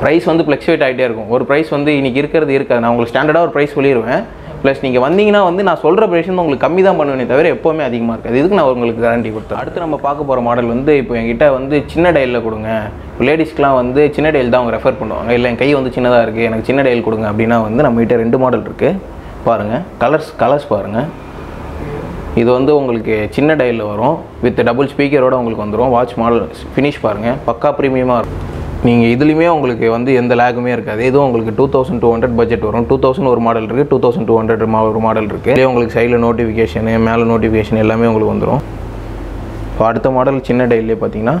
ப்ரைஸ் வந்து ஃப்ளக்சுவேட் ஆகிட்டே இருக்கும். ஒரு ப்ரைஸ் வந்து இன்னைக்கு இருக்கிறது இருக்காது. நான் உங்களுக்கு ஸ்டாண்டர்டாக ஒரு ப்ரைஸ் சொல்லிடுவேன் ப்ளஸ் நீங்கள் வந்தீங்கன்னா வந்து நான் சொல்கிற ப்ரைஸ் வந்து உங்களுக்கு கம்மி தான் பண்ணுவேனே தவிர எப்போவுமே அதிகமாக இருக்காது. இதுக்கு நான் உங்களுக்கு கேரண்டி கொடுத்தேன் அடுத்து நம்ம பார்க்க போகிற மாடல் வந்து இப்போ என்கிட்ட வந்து சின்ன டயலில் கொடுங்க. லேடிஸ்க்கெலாம் லேடிஸ்க்குலாம் வந்து சின்ன டயல் தான் அவங்க ரெஃபர் பண்ணுவாங்க. இல்லை என் கை வந்து சின்னதாக இருக்குது எனக்கு சின்ன டயல் கொடுங்க அப்படின்னா வந்து நம்மகிட்ட ரெண்டு மாடல் இருக்குது பாருங்கள் கலர்ஸ் கலர்ஸ் பாருங்கள் இது வந்து உங்களுக்கு சின்ன டைலில் வரும். வித் டபுள் ஸ்பீக்கரோட உங்களுக்கு வந்துடும் வாட்ச் மாடல் ஃபினிஷ் பாருங்கள் பக்கா ப்ரீமியமாக இருக்கும். நீங்கள் இதுலேயுமே உங்களுக்கு வந்து எந்த லேகுமே இருக்காது. இதுவும் உங்களுக்கு two thousand two hundred budget வரும். டூ தௌசண்ட் ஒரு மாடல் இருக்குது டூ தௌசண்ட் டூ ஹண்ட்ரட் ஒரு மாடல் இருக்குது இதுலேயே உங்களுக்கு சைடில் நோட்டிஃபிகேஷனு மேலே நோட்டிஃபிகேஷன் எல்லாமே உங்களுக்கு வந்துடும் இப்போ அடுத்த மாடல் சின்ன டயல்லே பார்த்தீங்கன்னா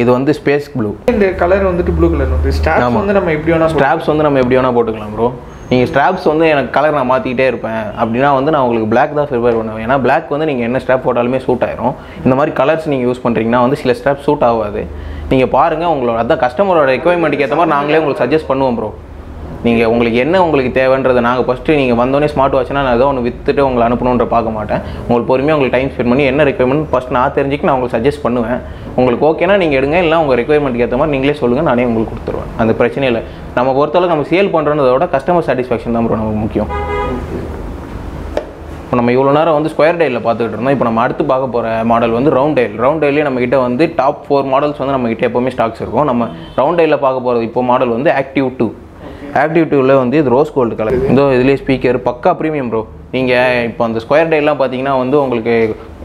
இது வந்து ஸ்பேஸ் ப்ளூ இந்த கலர் வந்துட்டு ப்ளூ கலர் வந்து ஸ்டாப் ஆமா. வந்து நம்ம எப்படி வேணா ஸ்ட்ராப்ஸ் வந்து நம்ம எப்படி வேணால் போட்டுக்கலாம் ப்ரோ நீங்கள் ஸ்ட்ராப்ஸ் வந்து எனக்கு கலர் நான் மாற்றிக்கிட்டே இருப்பேன். அப்படின்னா வந்து நான் உங்களுக்கு Black தான் ப்ரிப்பேர் பண்ணுவேன். ஏன்னா Black வந்து நீங்கள் என்ன ஸ்ட்ராப் போட்டாலுமே சூட் ஆயிரும். இந்த மாதிரி கலர்ஸ் நீங்கள் யூஸ் பண்ணுறீங்கன்னா வந்து சில ஸ்ட்ராப் சூட் ஆகாது. நீங்கள் பாருங்கள் உங்களோட அதான் கஸ்டமரோட ரெக்குவயர்மெண்ட்டுக்கு ஏற்ற மாதிரி நாங்களே உங்களுக்கு சஜஸ்ட் பண்ணுவோம் ப்ரோ நீங்கள் உங்களுக்கு என்ன உங்களுக்கு தேவைன்றதை நாங்கள் ஃபஸ்ட்டு நீங்கள் வந்தோடனே ஸ்மார்ட் வாட்ச்னா நான் ஏதோ ஒன்று விற்றுட்டு உங்களை அனுப்பணுன்ற பார்க்க மாட்டேன். உங்களுக்கு பொறுமையாக உங்களுக்கு டைம் ஸ்பெண்ட் பண்ணி என்ன ரெக்குவயர்மெண்ட் ஃபஸ்ட் நான் தெரிஞ்சுக்கு நான் உங்களுக்கு சஜஸ்ட் பண்ணுவேன். உங்களுக்கு ஓகேனா நீங்கள் எடுங்க இல்லை உங்கள் ரெக்குவயர்மெண்ட்டுக்கு ஏற்ற மாதிரி நீங்களே சொல்லுங்கள் நானே உங்களுக்கு கொடுத்துருவேன். அந்த பிரச்சனை இல்லை நம்ம பொறுத்தளவுக்கு நம்ம சேல் பண்ணுறதை கஸ்டமர் சாட்டிஸ்ஃபேக்ஷன் தான் ப்ரோ நமக்கு முக்கியம். இப்போ நம்ம இவ்வளோ நேரம் வந்து ஸ்கொயர் டைலில் பார்த்துக்கிட்டு இருந்தோம். இப்போ நம்ம அடுத்து பார்க்க போகிற மாடல் வந்து ரவுண்ட் டைல் ரவுண்ட் டைலே நம்மக்கிட்ட வந்து டாப் ஃபோர் மாடல்ஸ் வந்து நம்மக்கிட்ட எப்போவுமே ஸ்டாக்ஸ் இருக்கும். நம்ம ரவுண்ட் டைலில் பார்க்க போகிறது இப்போ மாடல் வந்து ஆக்டிவ் டூ ஆக்டிவ் டூவில் வந்து இது ரோஸ் கோல்டு கலர் இதோ இதுலேயே ஸ்பீக்கர் பக்கா ப்ரீமியம் ப்ரோ நீங்கள் இப்போ அந்த ஸ்கொயர் டைலாம் பார்த்தீங்கன்னா வந்து உங்களுக்கு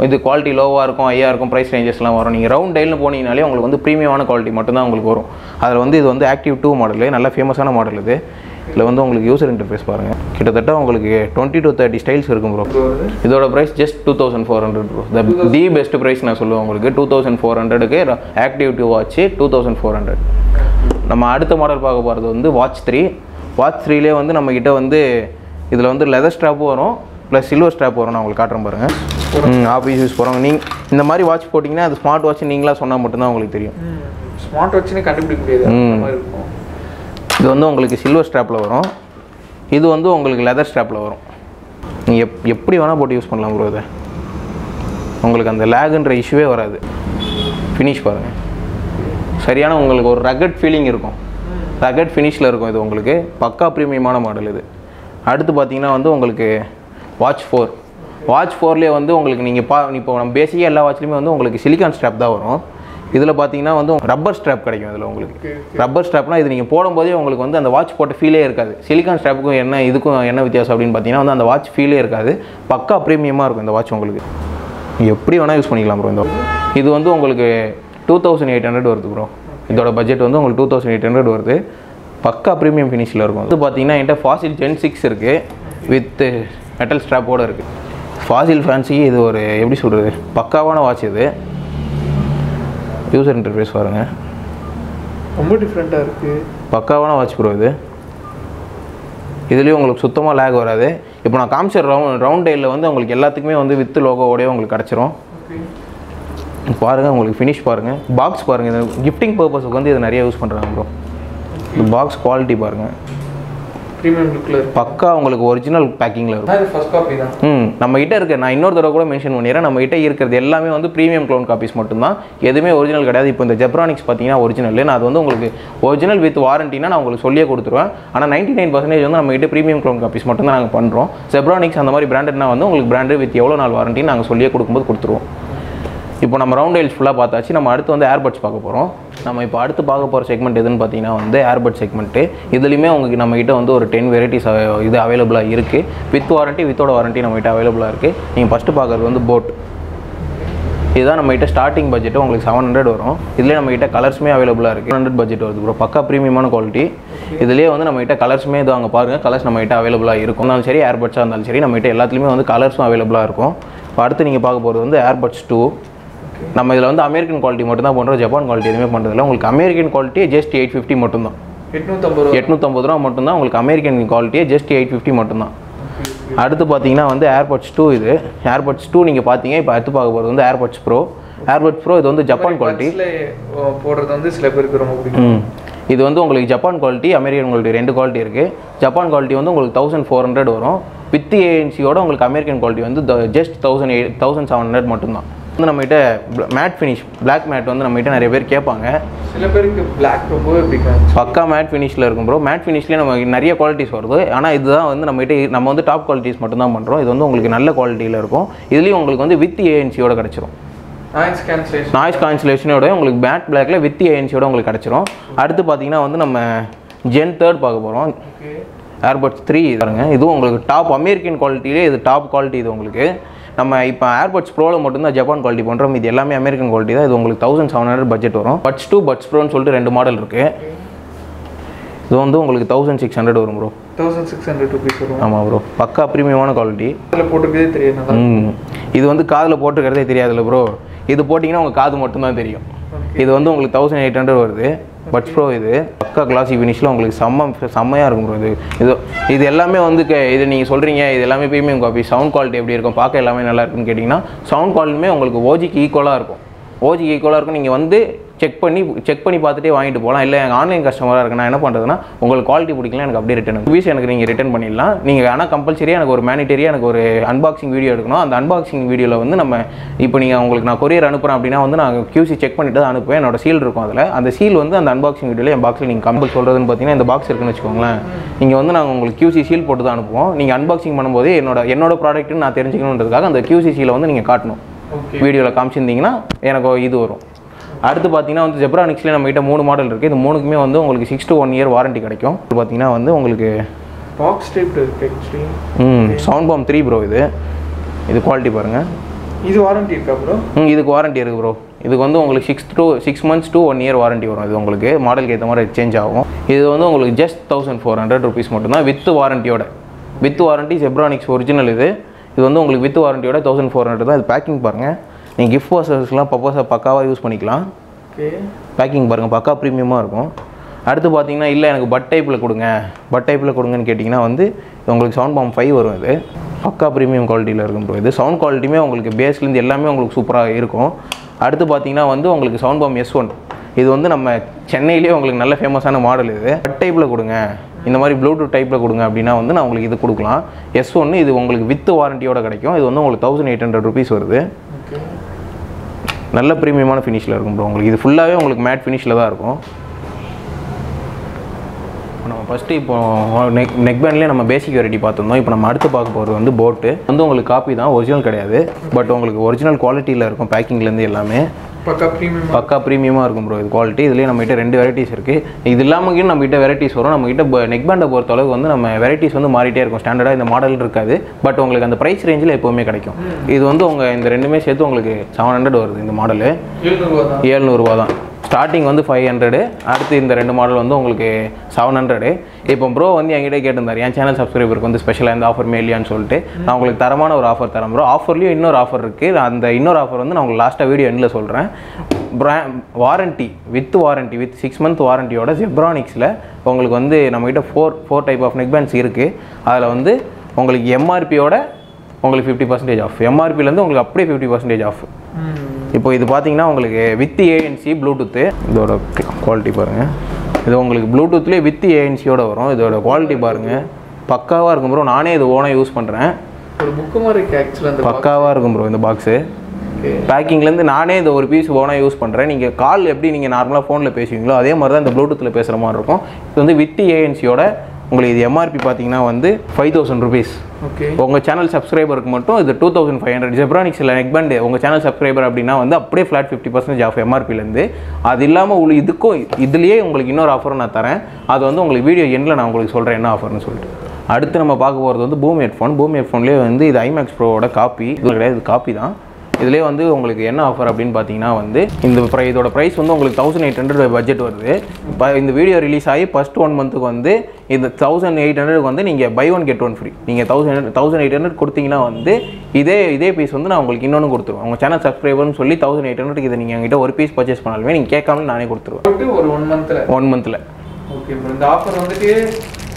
இது குவாலிட்டி லோவாக இருக்கும் ஐயா இருக்கும் ப்ரைஸ் ரேஞ்சஸ்லாம் வரும். நீங்கள் ரவுண்ட் டைல்னு போனீங்கனாலே உங்களுக்கு வந்து ப்ரீமியமான குவாலிட்டி மட்டும்தான் உங்களுக்கு வரும். அதில் வந்து இது வந்து ஆக்டிவ் டூ மாடல் நல்ல ஃபேமஸான மாடல் இது. இதில் வந்து உங்களுக்கு யூசர் இன்டர்ஃபேஸ் பாருங்கள் கிட்டத்தட்ட உங்களுக்கு டுவெண்ட்டி டு தேர்ட்டி ஸ்டைல்ஸ் இருக்கும் ப்ரோ இதோட price just two thousand four hundred bro the the best price நான் சொல்லுவேன் உங்களுக்கு. டூ தௌசண்ட் ஃபோர் ஹண்ட்ரடுக்கு active two watch two thousand four hundred நம்ம அடுத்த மாடல் பார்க்க போகிறது வந்து வாட்ச் த்ரீ வாட்ச் த்ரீலே வந்து நம்மக்கிட்ட வந்து இதில் வந்து லெதர் ஸ்ட்ராப்பும் வரும். ப்ளஸ் சில்வர் ஸ்ட்ராப் வரும். நான் உங்களுக்கு காட்டுறேன் பாருங்கள் ஆஃபீஸ் யூஸ் போகிறவங்க நீங்கள் இந்த மாதிரி வாட்ச் போட்டிங்கன்னா அது ஸ்மார்ட் வாட்ச் நீங்களா சொன்னால் மட்டும்தான் உங்களுக்கு தெரியும். ஸ்மார்ட் வாட்ச்னே கண்டுபிடிக்க முடியாது. இது வந்து உங்களுக்கு சில்வர் ஸ்ட்ராப்பில் வரும். இது வந்து உங்களுக்கு லெதர் ஸ்ட்ராப்பில் வரும். நீங்கள் எப் எப்படி வேணால் போட்டு யூஸ் பண்ணலாம் ப்ரோ இதை. உங்களுக்கு அந்த லேகுன்ற இஷ்யூவே வராது. ஃபினிஷ் பாருங்கள் சரியான உங்களுக்கு ஒரு ரகட் ஃபீலிங் இருக்கும். ரகட் ஃபினிஷில் இருக்கும் இது உங்களுக்கு. பக்கா ப்ரீமியமான மாடல் இது. அடுத்து பார்த்தீங்கன்னா வந்து உங்களுக்கு வாட்ச் ஃபோர் வாட்ச் ஃபோர்லேயே வந்து உங்களுக்கு நீங்கள் பா இப்போ நம்ம பேசிக்காக எல்லா வாட்ச்லேயுமே வந்து உங்களுக்கு சிலிக்கான் ஸ்ட்ராப் தான் வரும். இதில் பார்த்தீங்கன்னா வந்து ரப்பர் ஸ்ட்ராப் கிடைக்கும் இதில் உங்களுக்கு. ரப்பர் ஸ்ட்ராப்னா இது நீங்கள் போடும்போதே உங்களுக்கு வந்து அந்த வாட்ச் போட்ட ஃபீலே இருக்காது. சிலிக்கான் ஸ்ட்ராப்புக்கும் என்ன இதுக்கும் என்ன வித்தியாசம் அப்படின்னு பார்த்தீங்கன்னா வந்து அந்த வாட்ச் ஃபீலே இருக்காது. பக்கா ப்ரீமியமாக இருக்கும் இந்த வாட்ச் உங்களுக்கு. எப்படி வேணால் யூஸ் பண்ணிக்கலாம் ப்ரோ இந்த இது வந்து உங்களுக்கு டூ தௌசண்ட் எயிட் ஹண்ட்ரட் வருது ப்ரோ இதோட பட்ஜெட் வந்து உங்களுக்கு டூ தௌசண்ட் எயிட் ஹண்ட்ரட் வருது. பக்கா ப்ரீமியம் ஃபினிஷில் இருக்கும். இது பார்த்தீங்கன்னா என்கிட்ட ஃபாசில் ஜென் சிக்ஸ் இருக்குது வித் மெட்டல் ஸ்ட்ராப்போடு இருக்குது ஃபாசில் ஃபேன்சி இது ஒரு எப்படி சொல்கிறது பக்காவான வாட்ச் இது. யூசர் இன்டர்ஃபேஸ் பாருங்க. ரொம்ப டிஃப்ரெண்ட்டாக இருக்குது பக்காவான வாட்ச் ப்ரோ இது. இதுலேயும் உங்களுக்கு சுத்தமாக லேக் வராது. இப்போ நான் காமிச்ச ரவுண்ட் ரவுண்ட் டேயில் வந்து உங்களுக்கு எல்லாத்துக்குமே வந்து வித் லோகோவோடய உங்களுக்கு கிடச்சிரும். பாருங்கள் உங்களுக்கு ஃபினிஷ் பாருங்கள் பாக்ஸ் பாருங்கள் இது கிஃப்டிங் பர்பஸுக்கு வந்து இது நிறைய யூஸ் பண்ணுறாங்க ப்ரோ பாக்ஸ் குவாலிட்டி பாருங்கள் ப்ரீமியம் லுக்கில் பக்கா உங்களுக்கு ஒரிஜினல் பேக்கிங்கில் இருக்கும். ஃபர்ஸ்ட் காப்பி தான். ம் நம்ம கிட்ட இருக்க. நான் இன்னொரு தடவை கூட மென்ஷன் பண்ணிடுறேன். நம்ம கிட்ட இருக்கிறது எல்லாமே வந்து ப்ரீமியம் க்ளோன் காப்பீஸ் மட்டும்தான். எதுவுமே ஒரிஜினல் கிடையாது. இப்போ இந்த ஜெப்ரானிக்ஸ் பார்த்தீங்கன்னா ஒரிஜினல் நான் அது வந்து உங்களுக்கு ஒரிஜினல் வித் வாரண்டினா நான் உங்களுக்கு சொல்லியே கொடுத்துருவேன். ஆனால் நைன்டி நைன் பர்சன்டேஜ் வந்து நம்ம கிட்ட ப்ரீமியம் க்ளோன் காப்பீஸ் மட்டும் தான் நாங்கள் பண்ணுறோம் ஜெப்ரானிக்ஸ் அந்த மாதிரி பிராண்டட்னா வந்து உங்களுக்கு பிராண்டு வித் எவ்வளோ நாள் வாரண்டின்னு நாங்கள் சொல்லியே கொடுக்கும்போது கொடுத்துருவோம். இப்போ நம்ம ரவுண்ட் ஹெல்ஸ் ஃபுல்லாக பார்த்தாச்சு. நம்ம அடுத்து வந்து ஏர்பட்ஸ் பார்க்க போகிறோம் நம்ம இப்போ அடுத்து பார்க்க போகிற செக்மெண்ட் எதுன்னு பார்த்தீங்கன்னா வந்து ஏர்பட் செக்மெண்ட்டு இதுலேயுமே உங்களுக்கு நம்மகிட்ட வந்து ஒரு டென் வெரைட்டிஸ் இது அவைலபிளாக இருக்குது வித் வாரண்ட்டி வித்தோட வாரண்ட்டி நம்மகிட்ட அவைலபிளாக இருக்குது நீங்கள் ஃபஸ்ட்டு பார்க்குறது வந்து போட் இதுதான் நம்மகிட்ட ஸ்டார்டிங் பட்ஜெட்டு உங்களுக்கு செவன் ஹண்ட்ரட் வரும். இதுலேயே நம்மகிட்ட கலர்ஸுமே அவைலபிளாக இருக்குது ஹண்ட்ரட் பட்ஜெட் வருது ப்ரோ பக்கா ப்ரீமியமான குவாலிட்டி இதுலேயே வந்து நம்மகிட்ட கலர்ஸுமே இது அங்கே பாருங்கள் கலர்ஸ் நம்மகிட்ட அவைலபிளாக இருக்கும். இருந்தாலும் சரி ஏர்பட்ஸாக இருந்தாலும் சரி நம்மகிட்ட எல்லாத்துலேயுமே வந்து கலர்ஸும் அவைலபிளாக இருக்கும். இப்போ அடுத்து நீங்கள் பார்க்க போகிறது வந்து ஏர்பட்ஸ் டூ நம்ம இதில் வந்து அமெரிக்கன் குவாலிட்டி மட்டும் தான் பண்ணுறோம் ஜப்பான் குவாலிட்டி எதுவுமே பண்ணுறதில்ல உங்களுக்கு American quality just eight fifty மட்டும்தான். எட்நூற்றம்பது எட்நூற்றம்பது ரூபா மட்டும்தான். உங்களுக்கு அமெரிக்கன் குவாலிட்டியே ஜஸ்ட் எயிட் ஃபிஃப்டி மட்டும்தான். அடுத்து பார்த்தீங்கன்னா வந்து ஏர்பட்ஸ் டூ இது. ஏர்பட்ஸ் டூ நீங்கள் பார்த்தீங்க இப்போ அடுத்து பார்க்க போகிறது வந்து ஏர்பட்ஸ் ப்ரோ ஏர்பட்ஸ் ப்ரோ இது வந்து ஜப்பான் குவாலிட்டி போடுறது வந்து சில பேருக்கு ரொம்ப பிடிக்கும். இது வந்து உங்களுக்கு ஜப்பான் குவாலிட்டி அமெரிக்கன் குவாலிட்டி ரெண்டு குவாலிட்டி இருக்குது ஜப்பான் குவாலிட்டி வந்து உங்களுக்கு தௌசண்ட் ஃபோர் ஹண்ட்ரட் வரும். வித் ஏஎன்சியோட உங்களுக்கு அமெரிக்கன் குவாலிட்டி வந்து just thousand eight thousand seven hundred மட்டும்தான். வந்து நம்மகிட்ட மேட் ஃபினிஷ் Black மேட் வந்து நம்மகிட்ட நிறைய பேர் கேட்பாங்க. சில பேருக்கு Black ரொம்பவே பிடிக்கும் பக்கா மேட் ஃபினிஷில் இருக்கும் ப்ரோ மேட் ஃபினிஷ்லேயே நம்ம நிறைய குவாலிட்டிஸ் வருது. ஆனால் இதுதான் வந்து நம்மகிட்ட நம்ம வந்து டாப் குவாலிட்டிஸ் மட்டும்தான் பண்ணுறோம் இது வந்து உங்களுக்கு நல்ல குவாலிட்டியில் இருக்கும். இதுலேயும் உங்களுக்கு வந்து வித் ஏஎன்சியோட கிடச்சிரும். நாய்ஸ் கேன்சலேஷன் நாய்ஸ் கான்சலேஷனோட உங்களுக்கு மேட் பிளாக்ல வித் ஏஎன்சியோட உங்களுக்கு கிடச்சிரும். அடுத்து பார்த்தீங்கன்னா வந்து நம்ம ஜென் தேர்ட் பார்க்க போகிறோம் ஏர்பட்ஸ் த்ரீ பாருங்க. இதுவும் உங்களுக்கு டாப் அமெரிக்கன் குவாலிட்டிலே இது டாப் குவாலிட்டி இது உங்களுக்கு. நம்ம இப்போ ஏர்பட்ஸ் ப்ரோவில் மட்டும்தான் ஜப்பான் குவாலிட்டி பண்ணுறோம் இது எல்லாமே அமெரிக்கன் குவாலிட்டி தான். இது உங்களுக்கு தௌசண்ட் செவன் ஹண்ட்ரட் பட்ஜெட் வரும். பட்ஸ் டூ பட்ஸ் ப்ரோன்னு சொல்லிட்டு ரெண்டு மாடல் இருக்குது இது வந்து உங்களுக்கு தௌசண்ட் சிக்ஸ் ஹண்ட்ரட் வரும் bro thousand six hundred rupees வரும். ஆமாம் ப்ரோ பக்கா ப்ரீமியமான குவாலிட்டி அதில் போட்டுருக்கதே தெரியும் நல்லா ம். இது வந்து காதில் போட்டுக்கிறதே தெரியாதுல்ல ப்ரோ இது போட்டிங்கன்னா உங்கள் காது மட்டும்தான் தெரியும். இது வந்து உங்களுக்கு தௌசண்ட் எயிட் ஹண்ட்ரட் வருது. பட்ஸ் ப்ரோ இது பக்கா கிளாசி ஃபினிஷில் உங்களுக்கு செம்ம செம்மையாக இருக்கும் ப்ரோ இது. இது இது எல்லாமே வந்து க- இது நீங்கள் சொல்கிறீங்க இது எல்லாமே ப்ரீமியம் காப்பி சவுண்ட் குவாலிட்டி எப்படி இருக்கும்? பார்க்க எல்லாமே நல்லா இருக்குன்னு கேட்டிங்கன்னா சவுண்ட் குவாலிட்டியுமே உங்களுக்கு ஓஜிக்கு ஈக்குவலாக இருக்கும். ஓஜிக்கு ஈக்குவலாக இருக்கும். நீங்கள் வந்து செக் பண்ணி செக் பண்ணி பார்த்துட்டே வாங்கிட்டு போகலாம். இல்லை எங்கள் ஆன்லைன் கஸ்டமராக இருக்கு நான் என்ன பண்ணுறதுன்னா உங்களுக்கு குவாலிட்டி பிடிக்கல எனக்கு அப்படியே ரிட்டன் ரிவ்யூஸ் எனக்கு நீங்கள் ரிட்டன் பண்ணிடலாம். நீங்கள் ஆனால் கம்பல்சரியாக எனக்கு ஒரு மேனிட்டரியாக எனக்கு ஒரு அன்பாக்சிங் வீடியோ எடுக்கணும். அந்த அன்பாக்சிங் வீடியோவில் வந்து நம்ம இப்போ நீங்கள் உங்களுக்கு நான் கொரியர் அனுப்புகிறேன் அப்படின்னா வந்து நான் QC செக் பண்ணிட்டு தான் அனுப்புவேன். என்னோட சீல் இருக்கும் அதில். அந்த சீல் வந்து அந்த அன்பாக்சிங் வீடியோவில் என் பாக்ஸில் நீங்கள் கம்பல் சொல்கிறதுன்னு பார்த்தீங்கன்னா இந்த பாக்ஸ் இருக்குன்னு வச்சுக்கோங்களேன். நீங்கள் வந்து நாங்கள் உங்களுக்கு QC சீல் போட்டு தான் அனுப்புவோம். நீங்கள் அன்பாக்சிங் பண்ணும்போது என்னோட என்னோட ப்ராடக்ட்னு நான் தெரிஞ்சுக்கணுன்றதுக்காக அந்த QC சீலை வந்து நீங்கள் காட்டணும். வீடியோவில் காமிச்சிருந்தீங்கன்னா எனக்கு இது வரும். அடுத்து பார்த்தீங்கன்னா வந்து ஜெப்ரானிக்ஸ்லேயே நம்ம கிட்ட மூணு மாடல் இருக்குது இது மூணுக்குமே வந்து உங்களுக்கு six to one year warranty கிடைக்கும். பார்த்தீங்கன்னா வந்து உங்களுக்கு பாக்ஸ் டைப் இருக்கு ம் சவுண்ட் பாம் த்ரீ ப்ரோ இது. இது குவாலிட்டி பாருங்கள் இது வாரண்டி இருக்கா ப்ரோ ம் இதுக்கு வாரண்டி இருக்குது ப்ரோ இதுக்கு வந்து உங்களுக்கு six to six months to one year warranty வரும். இது உங்களுக்கு மாடலுக்கு ஏற்ற மாதிரி சேஞ்ச் ஆகும். இது வந்து உங்களுக்கு just thousand four hundred rupees மட்டும்தான் வித் வாரண்டியோட வித் வாரண்டி ஜெப்ரானிக்ஸ் ஒரிஜினல் இது. இது வந்து உங்களுக்கு வித் வாரண்டியோட தௌசண்ட் ஃபோர் ஹண்ட்ரட் தான். இது பேக்கிங் பாருங்கள் நீங்கள் கிஃப்ட் பர்சஸ்லாம் பர்பஸாக பக்காவாக யூஸ் பண்ணிக்கலாம். பேக்கிங் பாருங்கள் பக்கா ப்ரீமியமாக இருக்கும். அடுத்து பார்த்தீங்கன்னா இல்லை எனக்கு பட் டைப்பில் கொடுங்க. பட் டைப்பில் கொடுங்கன்னு கேட்டிங்கன்னா வந்து உங்களுக்கு சவுண்ட் பாம் ஃபைவ் வரும் இது. பக்கா ப்ரீமியம் குவாலிட்டியில் இருக்கும் bro. இது சவுண்ட் குவாலிட்டியுமே உங்களுக்கு பேஸ்லேருந்து எல்லாமே உங்களுக்கு சூப்பராக இருக்கும். அடுத்து பார்த்தீங்கன்னா வந்து உங்களுக்கு சவுண்ட் பாம் எஸ் ஒன் இது வந்து நம்ம சென்னையிலேயே உங்களுக்கு நல்ல ஃபேமஸான மாடல் இது. பட் டைப்பில் கொடுங்க. இந்த மாதிரி ப்ளூடூத் டைப்பில் கொடுங்க அப்படின்னா வந்து நான் உங்களுக்கு இது கொடுக்கலாம். எஸ் ஒன்று இது உங்களுக்கு வித் வாரண்டியோட கிடைக்கும். இது வந்து உங்களுக்கு தௌசண்ட் எயிட் ஹண்ட்ரட் ருபீஸ் வருது. நல்ல ப்ரீமியமான ஃபினிஷில் இருக்கும் ப்ரோ உங்களுக்கு இது ஃபுல்லாகவே உங்களுக்கு மேட் ஃபினிஷில் தான் இருக்கும். நம்ம ஃபஸ்ட்டு இப்போ நெக் நெக் பேண்ட்லேயே நம்ம பேசிக் வெரைட்டி பார்த்துருந்தோம். இப்போ நம்ம அடுத்து பார்க்க போகிறது வந்து போட்டு வந்து உங்களுக்கு காப்பி தான் ஒரிஜினல் கிடையாது. பட் உங்களுக்கு ஒரிஜினல் குவாலிட்டியில் இருக்கும் பேக்கிங்லேருந்து எல்லாமே. பக்கா ப்ரீமியம் பக்கா ப்ரீமியமாக இருக்கும் ப்ரோ இது குவாலிட்டி இதுலேயே நம்மகிட்ட ரெண்டு வெரைட்டிஸ் இருக்குது இது இல்லாமல் நம்மகிட்ட வெரைட்டிஸ் வரும். நம்மகிட்ட நெக் பேண்டை பொறுத்த அளவுக்கு வந்து நம்ம வெரைட்டிஸ் வந்து மாறிட்டே இருக்கும். ஸ்டாண்டர்டாக இந்த மாடல் இருக்காது. பட் உங்களுக்கு அந்த ப்ரைஸ் ரேஞ்சில் எப்போவுமே கிடைக்கும். இது வந்து உங்கள் இந்த ரெண்டுமே சேர்த்து உங்களுக்கு செவன் ஹண்ட்ரட் வருது இந்த மாடலு ஏழ்நூறுபா தான் ஸ்டார்டிங் வந்து ஃபைவ் ஹண்ட்ரடு அடுத்து இந்த ரெண்டு மாடல் வந்து உங்களுக்கு செவன் ஹண்ட்ரடு இப்போ ப்ரோ வந்து என்கிட்ட கேட்டிருந்தார் என் சேனல் சப்ஸ்கிரைபருக்கு வந்து ஸ்பெஷலாக இந்த ஆஃபர் இல்லையான்னு சொல்லிட்டு. நான் உங்களுக்கு தரமான ஒரு ஆஃபர் தரேன் ப்ரோ ஆஃபர்லேயும் இன்னொரு ஆஃபர் இருக்குது அந்த இன்னொரு ஆஃபர் வந்து நான் உங்களுக்கு லாஸ்ட்டாக வீடியோ எண்டில் சொல்கிறேன் bro warranty with warranty with six month வாரண்ட்டியோட ஜெப்ரானிக்ஸில் உங்களுக்கு வந்து நம்மகிட்ட four four type of neck bands இருக்குது அதில் வந்து உங்களுக்கு எம்ஆர்பியோட உங்களுக்கு ஃபிஃப்டி பர்சன்டேஜ் ஆஃப் எம்ஆர்பிலேருந்து உங்களுக்கு அப்படியே ஃபிஃப்டி பர்சன்டேஜ் ஆஃப் இப்போ இது பார்த்தீங்கன்னா உங்களுக்கு வித் ஏஎன்சி ப்ளூடூத்து இதோட குவாலிட்டி பாருங்கள் இது உங்களுக்கு ப்ளூடூத்லேயே வித் ஏஎன்சியோட வரும். இதோட குவாலிட்டி பாருங்கள் பக்காவாக இருக்கும் ப்ரோ நானே இது ஓனாக யூஸ் பண்ணுறேன் ஒரு புக்கு மாதிரி ஆக்சுவலாக அந்த பக்காவாக இருக்கும் ப்ரோ இந்த பாக்ஸு பேக்கிங்லேருந்து நானே இந்த ஒரு பீஸ் ஓனாக யூஸ் பண்ணுறேன் நீங்கள் கால் எப்படி நீங்கள் நார்மலாக ஃபோனில் பேசுவீங்களோ அதே மாதிரி தான் இந்த ப்ளூடூத்தில் பேசுகிற மாதிரி இருக்கும். இது வந்து வித் ஏஎன்சியோட உங்களுக்கு இது எம்ஆர்பி பார்த்தீங்கன்னா வந்து ஃபைவ் தௌசண்ட் ருபீஸ் ஓகே உங்கள் சேனல் சப்ஸ்கிரைபருக்கு மட்டும் இது டூ தௌசண்ட் ஃபைவ் ஹண்ட்ரட் ஜெப்ரானிக்ஸில் நெக் பேண்ட் உங்கள் சேனல் சப்ஸ்கிரைபர் அப்படின்னா வந்து அப்படியே ஃப்ளாட் ஃபிஃப்டி பர்சன்டேஜ் ஆஃப் எம்ஆர்பிலேருந்து அது இல்லாமல் உங்களுக்கு இதுக்கும் இதுலேயே உங்களுக்கு இன்னொரு ஆஃபரும் நான் தரேன். அது வந்து உங்களுக்கு வீடியோ எண்டில் நான் உங்களுக்கு சொல்கிறேன் என்ன ஆஃபர்னு சொல்லிட்டு. அடுத்து நம்ம பார்க்க போகிறது வந்து பூம் ஹெட்ஃபோன் பூம் ஹெட்ஃபோன்லேயே வந்து இது ஐமேக்ஸ் ப்ரோவோட காப்பி இது கிடையாது இது காப்பி தான். இதுலேயே வந்து உங்களுக்கு என்ன ஆஃபர் அப்படின்னு பார்த்தீங்கன்னா வந்து இந்த ப்ரை இதோட ப்ரைஸ் வந்து உங்களுக்கு தௌசண்ட் எயிட் ஹண்ட்ரட் பட்ஜெட் வருது. இப்போ இந்த வீடியோ ரிலீஸ் ஆகி ஃபஸ்ட் ஒன் மந்த்துக்கு வந்து இந்த தௌசண்ட் எயிட் ஹண்ட்ரட் வந்து நீங்கள் buy one get one free நீங்கள் தௌசண்ட் தௌசண்ட் எயிட் ஹண்ட்ரட் கொடுத்தீங்கன்னா வந்து இதே இதே பீஸ் வந்து நான் உங்களுக்கு இன்னொன்று கொடுத்துருவேன். உங்கள் சேனல் சப்ஸ்கிரைபர்னு சொல்லி தௌசண்ட் எயிட் ஹண்ட்ரட் இதை நீங்கள் என்கிட்ட ஒரு பீஸ் பர்ச்சேஸ் பண்ணாலுமே நீங்கள் கேட்காம நானே கொடுத்துருவேன். ஒரு ஒன் மந்த்தில் ஒன் மந்தில் ஓகே இந்த ஆஃபர் வந்துட்டு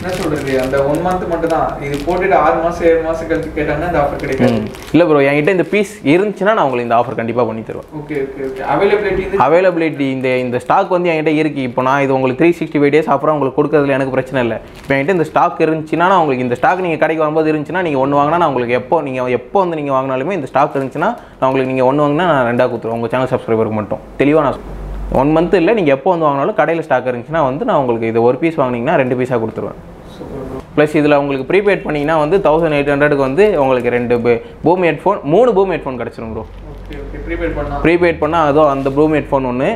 என்ன சொல்றது? அந்த ஒன் மந்த் மட்டும் தான் இது போட்டுட்டு ஆறு மாசம் ஏழு மாசம் கழிச்சு கேட்டாங்கன்னா இந்த ஆஃபர் கிடைக்காது. இல்லை ப்ரோ என்கிட்ட இந்த பீஸ் இருந்துச்சுன்னா நான் உங்களுக்கு இந்த ஆஃபர் கண்டிப்பாக பண்ணி தருவேன். Okay okay okay availability availability இந்த இந்த ஸ்டாக் வந்து என்கிட்ட இருக்குது இப்போ நான் இது உங்களுக்கு த்ரீ சிக்ஸ்டி ஃபைவ் டேஸ் ஆஃபராக உங்களுக்கு கொடுக்கறதுல எனக்கு பிரச்சனை இல்லை. இப்போ என்கிட்ட இந்த ஸ்டாக் இருந்துச்சுன்னா நான் உங்களுக்கு இந்த ஸ்டாக் நீங்கள் கடைக்கு வரும்போது இருந்துச்சுன்னா நீங்கள் ஒன்று வாங்கினா நான் உங்களுக்கு எப்போ நீங்கள் எப்போ வந்து நீங்கள் வாங்கினாலுமே இந்த ஸ்டாக் இருந்துச்சுன்னா நான் உங்களுக்கு நீங்கள் ஒன்று வாங்கினா நான் ரெண்டாக கொடுத்துருவேன். உங்கள் சேனல் சப்ஸ்கிரைபருக்கு மட்டும். தெளிவாக நான் ஒன் மந்த் இல்லை நீங்கள் எப்போ வந்து வாங்கினாலும் கடையில் ஸ்டாக் இருந்துச்சுன்னா வந்து நான் உங்களுக்கு இது ஒரு பீஸ் வாங்கினீங்கன்னா ரெண்டு பீஸாக கொடுத்துருவேன். ப்ளஸ் இதில் உங்களுக்கு ப்ரீபெய்ட் பண்ணிங்கன்னா வந்து தௌசண்ட் எயிட் ஹண்ட்ரடுக்கு வந்து உங்களுக்கு ரெண்டு பூம் ஹெட்ஃபோன் மூணு பூம் ஹெட்ஃபோன் கிடச்சிரும் ப்ரோ ப்ரீபெய்ட் பண்ணா? ப்ரீபெய்ட் பண்ணால் அதோ அந்த பூம் ஹெட்ஃபோன் ஒன்று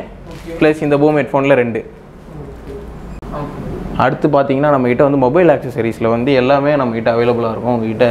ப்ளஸ் இந்த பூம் ஹெட்ஃபோனில் ரெண்டு. அடுத்து பார்த்தீங்கன்னா நம்மகிட்ட வந்து மொபைல் ஆக்சசரிஸில் வந்து எல்லாமே நம்மகிட்ட அவைலபிளாக இருக்கும். உங்ககிட்ட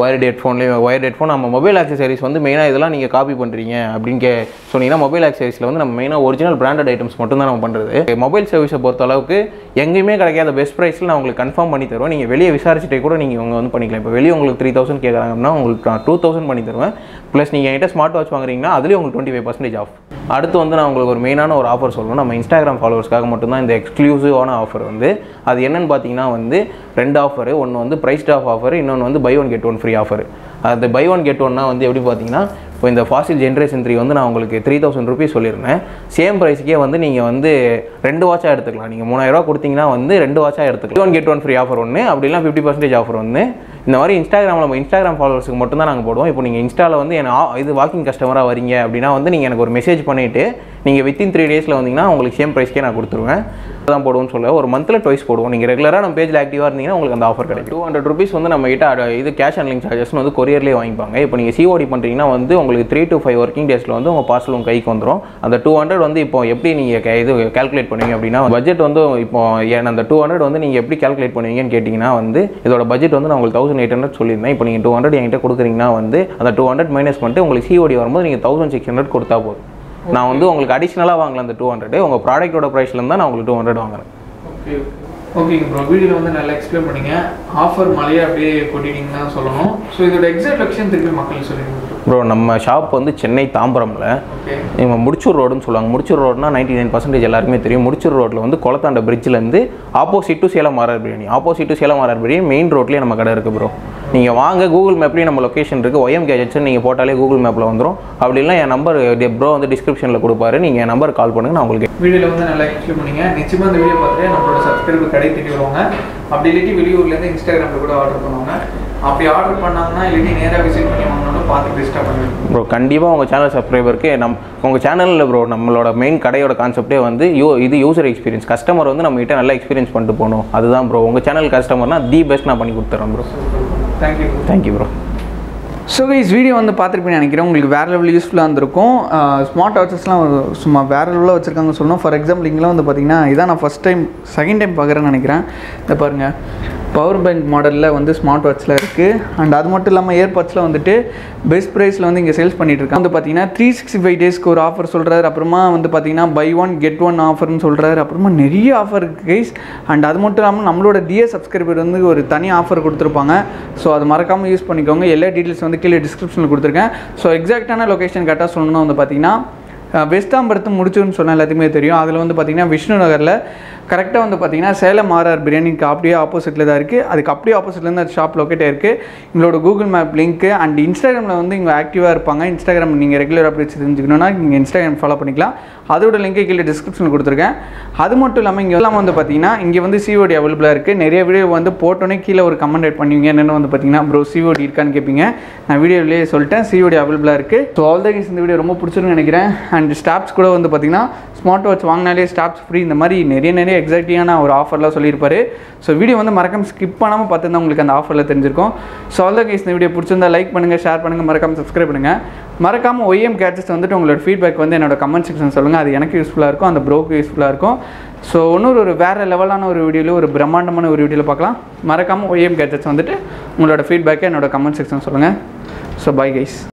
ஒயர்டு ஹெட்ஃபோன்லேயும் ஒயர்டு ஹெட்ஃபோன் நம்ம மொபைல் ஆக்சசரிஸ் வந்து மெயினாக இதெல்லாம் நீங்கள் காப்பி பண்ணுறீங்க அப்படின்னு கே சொன்னீங்கன்னா மொபைல் ஆக்சசரிஸில் வந்து நம்ம மெயினாக ஒரிஜினல் பிராண்டட் ஐட்டம்ஸ் மட்டும் தான் நம்ம பண்ணுறது மொபைல் சர்வீஸை பொறுத்த அளவுக்கு எங்கேயுமே கிடைக்காத பெஸ்ட் ப்ரைஸில் நான் உங்களுக்கு கன்ஃபார்ம் பண்ணி தருவேன். நீங்கள் வெளியே விசாரிச்சுட்டே கூட நீங்கள் உங்க வந்து பண்ணிக்கலாம். இப்போ வெளியே உங்களுக்கு த்ரீ தௌசண்ட் கேட்குறாங்கன்னா உங்களுக்கு நான் டூ தௌசண்ட் பண்ணி தருவேன். ப்ளஸ் நீங்கள் என்கிட்ட ஸ்மார்ட் வாட்ச் வாங்குறீங்கன்னா அதுலேயும் உங்களுக்கு டுவெண்ட்டி ஃபைவ் பர்சன்டேஜ் ஆஃப் அடுத்து வந்து நான் உங்களுக்கு ஒரு மெயினான ஒரு ஆஃபர் சொல்லணும் நம்ம இன்ஸ்டாகிராம் ஃபாலோவர்ஸ்க்காக மட்டும்தான் இந்த எக்ஸ்க்ளூசிவான ஆஃபர் வந்து அது என்னென்னு பார்த்தீங்கன்னா வந்து ரெண்டு ஆஃபர் ஒன்று வந்து ப்ரைஸ்ட் ஆஃப் ஆஃபர் இன்னொன்று வந்து buy one get one free offer அது பை ஒன் கெட் ஒன்னா வந்து எப்படி பார்த்தீங்கன்னா இப்போ இந்த ஃபாசில் ஜென்ரேஷன் த்ரீ வந்து நான் உங்களுக்கு த்ரீ தௌசண்ட் ருபீஸ் சொல்லியிருந்தேன். சேம் ப்ரைஸ்க்கே வந்து நீங்கள் வந்து ரெண்டு வாட்சாக எடுத்துக்கலாம். நீங்கள் மூணாயிரரூவா கொடுத்தீங்கன்னா வந்து ரெண்டு வாட்சாக எடுத்துக்கலாம். One get one free offer ஒன்று அப்படிலாம் ஃபிஃப்டி பர்சன்டேஜ் ஆஃபர் ஒன்று இந்த மாதிரி இன்ஸ்டாகிராமில் நம்ம இன்ஸ்டாகிராம் ஃபாலோவர்ஸுக்கு மட்டும் தான் நாங்கள் போடுவோம். இப்போ நீங்கள் இன்ஸ்டாவில் வந்து என்ன இது வாக்கிங் கஸ்டமராக வரீங்க அப்படின்னா வந்து நீங்கள் எனக்கு ஒரு மெசேஜ் பண்ணிவிட்டு நீங்கள் வித்தின் த்ரீ டேஸில் வந்தீங்கன்னா உங்களுக்கு சேம் ப்ரைஸ்க்கே நான் கொடுத்துருவேன். தான் போடுவோம்னு சொல்ல ஒரு மந்தில் டுவைஸ் போடுவோம். நீங்கள் ரெகுலராக நம்ம பேஜில் ஆக்டிவாக இருந்தீங்கன்னா உங்களுக்கு அந்த ஆஃபர் கிடைக்கும். டூ ஹண்ட்ரட் ருபீஸ் வந்து நம்ம கிட்ட இது கேஷ் ஹேண்ட்லிங் சார்ஜஸ்னு வந்து கொரியர்லேயே வாங்கிப்பாங்க. இப்போ நீங்கள் சிஓடி பண்ணுறீங்கன்னா வந்து உங்களுக்கு த்ரீ டு ஃபைவ் ஒர்க்கிங் டேஸில் வந்து உங்கள் பார்சல் உங்கள் கைக்கு வந்துடும் அந்த டூ ஹண்ட்ரட் வந்து இப்போ எப்படி நீங்கள் இது கால்குலேட் பண்ணுவீங்க அப்படின்னா பட்ஜெட் வந்து இப்போ ஏன் அந்த டூ ஹண்ட்ரட் வந்து நீங்கள் எப்படி கால்குலேட் பண்ணுவீங்கன்னு கேட்டிங்கன்னா வந்து இதோட பட்ஜெட் வந்து நான் உங்களுக்கு தௌசண்ட் எயிட் ஹண்ட்ரட் சொல்லியிருந்தேன். இப்போ நீங்கள் டூ ஹண்ட்ரட் என்கிட்ட கொடுக்குறீங்கன்னா வந்து அந்த டூ ஹண்ட்ரட் மைனஸ் பண்ணிட்டு உங்களுக்கு சிஓடி வரும்போது நீங்கள் தௌசண்ட் சிக்ஸ் ஹண்ட்ரட் கொடுத்தா போதும். நான் வந்து உங்களுக்கு அடிஷ்னலாக வாங்கல அந்த டூ ஹண்ட்ரட் உங்கள் ப்ராடக்ட்டோட ப்ரைஸ்லேருந்து தான் நான் உங்களுக்கு டூ ஹண்ட்ரட் வாங்குறேன். ஓகே ஓகேங்க ப்ரோ வீடியோவில் வந்து நல்லா எக்ஸ்பிளைன் பண்ணீங்க. ஆஃபர் மழையை அப்படியே கொட்டிட்டீங்கன்னு தான் சொல்லணும். ஸோ இதோட எக்ஸாக்ட் லொக்கேஷன் திருப்பி மக்கள் சொல்லிடுங்க ப்ரோ நம்ம ஷாப் வந்து சென்னை தாம்பரமில். இவங்க முடிச்சூர் ரோடுன்னு சொல்லுவாங்க. முடிச்சூர் ரோடுனா நைன்டி நைன் பர்சன்டேஜ் எல்லாருக்குமே தெரியும். முடிச்சூர் ரோட்டில் வந்து குளத்தாண்ட பிரிட்ஜ்லேருந்து opposite to Salem Marar biryani opposite to Salem Marar biryani main ரோட்லேயே நம்ம கடை இருக்குது ப்ரோ நீங்கள் வாங்க கூகுள் மேப்லேயும் நம்ம லொக்கேஷன் இருக்குது ஒய்எம் கேஜெட்ஸ் நீங்கள் போட்டாலே கூகுள் மேப்பில் வந்துடும் அப்படி இல்லை என் நம்பர் ப்ரோ வந்து டிஸ்கிரிப்ஷனில் கொடுப்பாரு. நீங்கள் என் நம்பர் கால் பண்ணுங்க நான் உங்களுக்கு வீடியோவில் வந்து நல்லா எக்ஸ்பிளைன் பண்ணீங்க. நிச்சயமாக இந்த வீடியோ பார்த்துட்டு நம்மளோட சப்ஸ்கிரைபர் கடை தேடி வருவாங்க அப்படி இல்லாட்டி வெளியூர்லேருந்து இன்ஸ்டாகிராமில் கூட ஆர்டர் பண்ணுவாங்க. அப்படி ஆர்டர் பண்ணாங்கன்னா இல்லாட்டி நேராக விசிட் பண்ணி வாங்கினாலும் பார்த்து பெஸ்ட்டாக பண்ணுவேன். ப்ரோ கண்டிப்பாக உங்கள் சேனல் சப்ஸ்கிரைபருக்கு நம் உங்கள் சேனலில் ப்ரோ நம்மளோட மெயின் கடையோட கான்செப்டே வந்து யூ இது யூசர் எக்ஸ்பீரியன்ஸ் கஸ்டமர் வந்து நம்ம கிட்ட நல்லா எக்ஸ்பீரியன்ஸ் பண்ணிட்டு போகணும். அதுதான் ப்ரோ உங்கள் சேனல் கஸ்டமர்னா தி பெஸ்ட் நான் பண்ணி கொடுத்துறேன் bro thank you thank you bro so guys video வந்து பார்த்துருப்பீங்கன்னு நினைக்கிறேன். உங்களுக்கு வேறு லெவல் யூஸ்ஃபுல்லாக இருந்திருக்கும். ஸ்மார்ட் வாட்சஸ்லாம் சும்மா வேறு லெவலில் வச்சுருக்காங்க சொல்லணும். ஃபார் எக்ஸாம்பிள் இங்கெல்லாம் வந்து பார்த்தீங்கன்னா இதான் நான் ஃபஸ்ட் டைம் செகண்ட் டைம் பார்க்குறேன்னு நினைக்கிறேன். இந்த பாருங்கள் பவர் பேங்க் மாடலில் வந்து ஸ்மார்ட் வாட்சில் இருக்குது அண்ட் அது மட்டும் இல்லாமல் ஏர்பாட்ஸில் வந்துட்டு பெஸ்ட் ப்ரைஸில் வந்து இங்கே சேல்ஸ் பண்ணிகிட்ருக்காங்க வந்து பார்த்தீங்கன்னா த்ரீ சிக்ஸ்டி ஃபைவ் டேஸ்க்கு ஒரு ஆஃபர் சொல்கிறார் அப்புறமா வந்து பார்த்தீங்கன்னா பை ஒன் கெட் ஒன் ஆஃபர்னு சொல்கிறாரு அப்புறமா நிறைய ஆஃபர் இருக்குது கைஸ் அண்ட் அது மட்டும் இல்லாமல் நம்மளோட டிஏ சப்ஸ்கிரைபர் வந்து ஒரு தனி ஆஃபர் கொடுத்துருப்பாங்க. ஸோ அது மறக்காமல் யூஸ் பண்ணிக்கோங்க. எல்லா டீட்டெயில்ஸ் வந்து கீழே டிஸ்கிரிப்ஷனில் கொடுத்துருக்கேன். ஸோ எக்ஸாக்டான லொக்கேஷன் கரெக்டாக சொல்லணும்னா வந்து பார்த்தீங்கன்னா வெஸ்டாம்பரத்து முடிச்சுன்னு சொன்னால் எல்லாத்துக்குமே தெரியும். அதில் வந்து பார்த்தீங்கன்னா விஷ்ணு நகரில் கரெக்டாக வந்து பார்த்தீங்கன்னா சேலம் ஆர்ஆர் பிரியாணிக்கு அப்படியே ஆப்போசிட்டில் தான் இருக்குது அதுக்கு அப்படியே ஆப்போசிட்லேருந்து அந்த ஷாப் லொக்கேட் இருக்குது எங்களோட கூகுள் மேப் லிங்க்கு அண்ட் இன்ஸ்டாகிராமில் வந்து இங்கே ஆக்டிவாக இருப்பாங்க. இன்ஸ்டாகிராம் நீங்கள் ரெகுலராக அப்டேட்ஸ் தெரிஞ்சுக்கணுன்னா நீங்கள் இன்ஸ்டாகிராம் ஃபாலோ பண்ணிக்கலாம். அதோட லிங்க்கை கீழே டிஸ்கிரிப்ஷனில் கொடுத்துருக்கேன். அது மட்டும் இல்லாமல் இங்கே எல்லாம் வந்து பார்த்தீங்கன்னா இங்கே வந்து சிஓடி அவைலபிளாக இருக்குது நிறைய வீடியோ வந்து போட்டோன்னே கீழே ஒரு கமெண்ட் பண்ணுவீங்க. என்னென்னு வந்து பார்த்தீங்கன்னா ப்ரோ சிஓடி இருக்கான்னு கேட்பீங்க நான் வீடியோவிலேயே சொல்லிட்டேன். சிஓடி அவைலபிளாக இருக்குது ஸோ ஆல் த இந்த வீடியோ ரொம்ப பிடிச்சிருன்னு நினைக்கிறேன். அண்ட் ஸ்டாப்ஸ் கூட வந்து பார்த்தீங்கன்னா ஸ்மார்ட் வாட்ச் வாங்கினாலே ஸ்டாப்ஸ் ஃப்ரீ இந்த மாதிரி நிறைய நிறைய எக்ஸாக்டிவான ஒரு ஆஃபர்லாம் சொல்லியிருப்பார். ஸோ வீடியோ வந்து மறக்காம ஸ்கிப் பண்ணாமல் பார்த்துருந்தா உங்களுக்கு அந்த ஆஃபரில் தெரிஞ்சிருக்கும். ஸோ அதை கேஸ் இந்த வீடியோ பிடிச்சிருந்தா லைக் பண்ணுங்கள் ஷேர் பண்ணுங்கள் மறக்காம சப்ஸ்கிரைப் பண்ணுங்கள் மறக்காமல் ஒய்எம் கேட்சஸ் வந்துட்டு உங்களோட ஃபீட்பேக் வந்து என்னோட கமெண்ட் செக்ஷன் சொல்லுங்கள் அது எனக்கு யூஸ்ஃபுல்லாக இருக்கும் அந்த ப்ரோக்கு யூஸ்ஃபுல்லாக இருக்கும். ஸோ இன்னொரு ஒரு வேறு லெவலான ஒரு வீடியோவில் ஒரு பிரம்மாண்டமான ஒரு வீடியோவில் பார்க்கலாம். மறக்காமல் ஒய்எம் கேட்சஸ் வந்துட்டு உங்களோட ஃபீட்பேக்கை என்னோட கமெண்ட் செக்ஷன் சொல்லுங்கள் ஸோ பை கைஸ்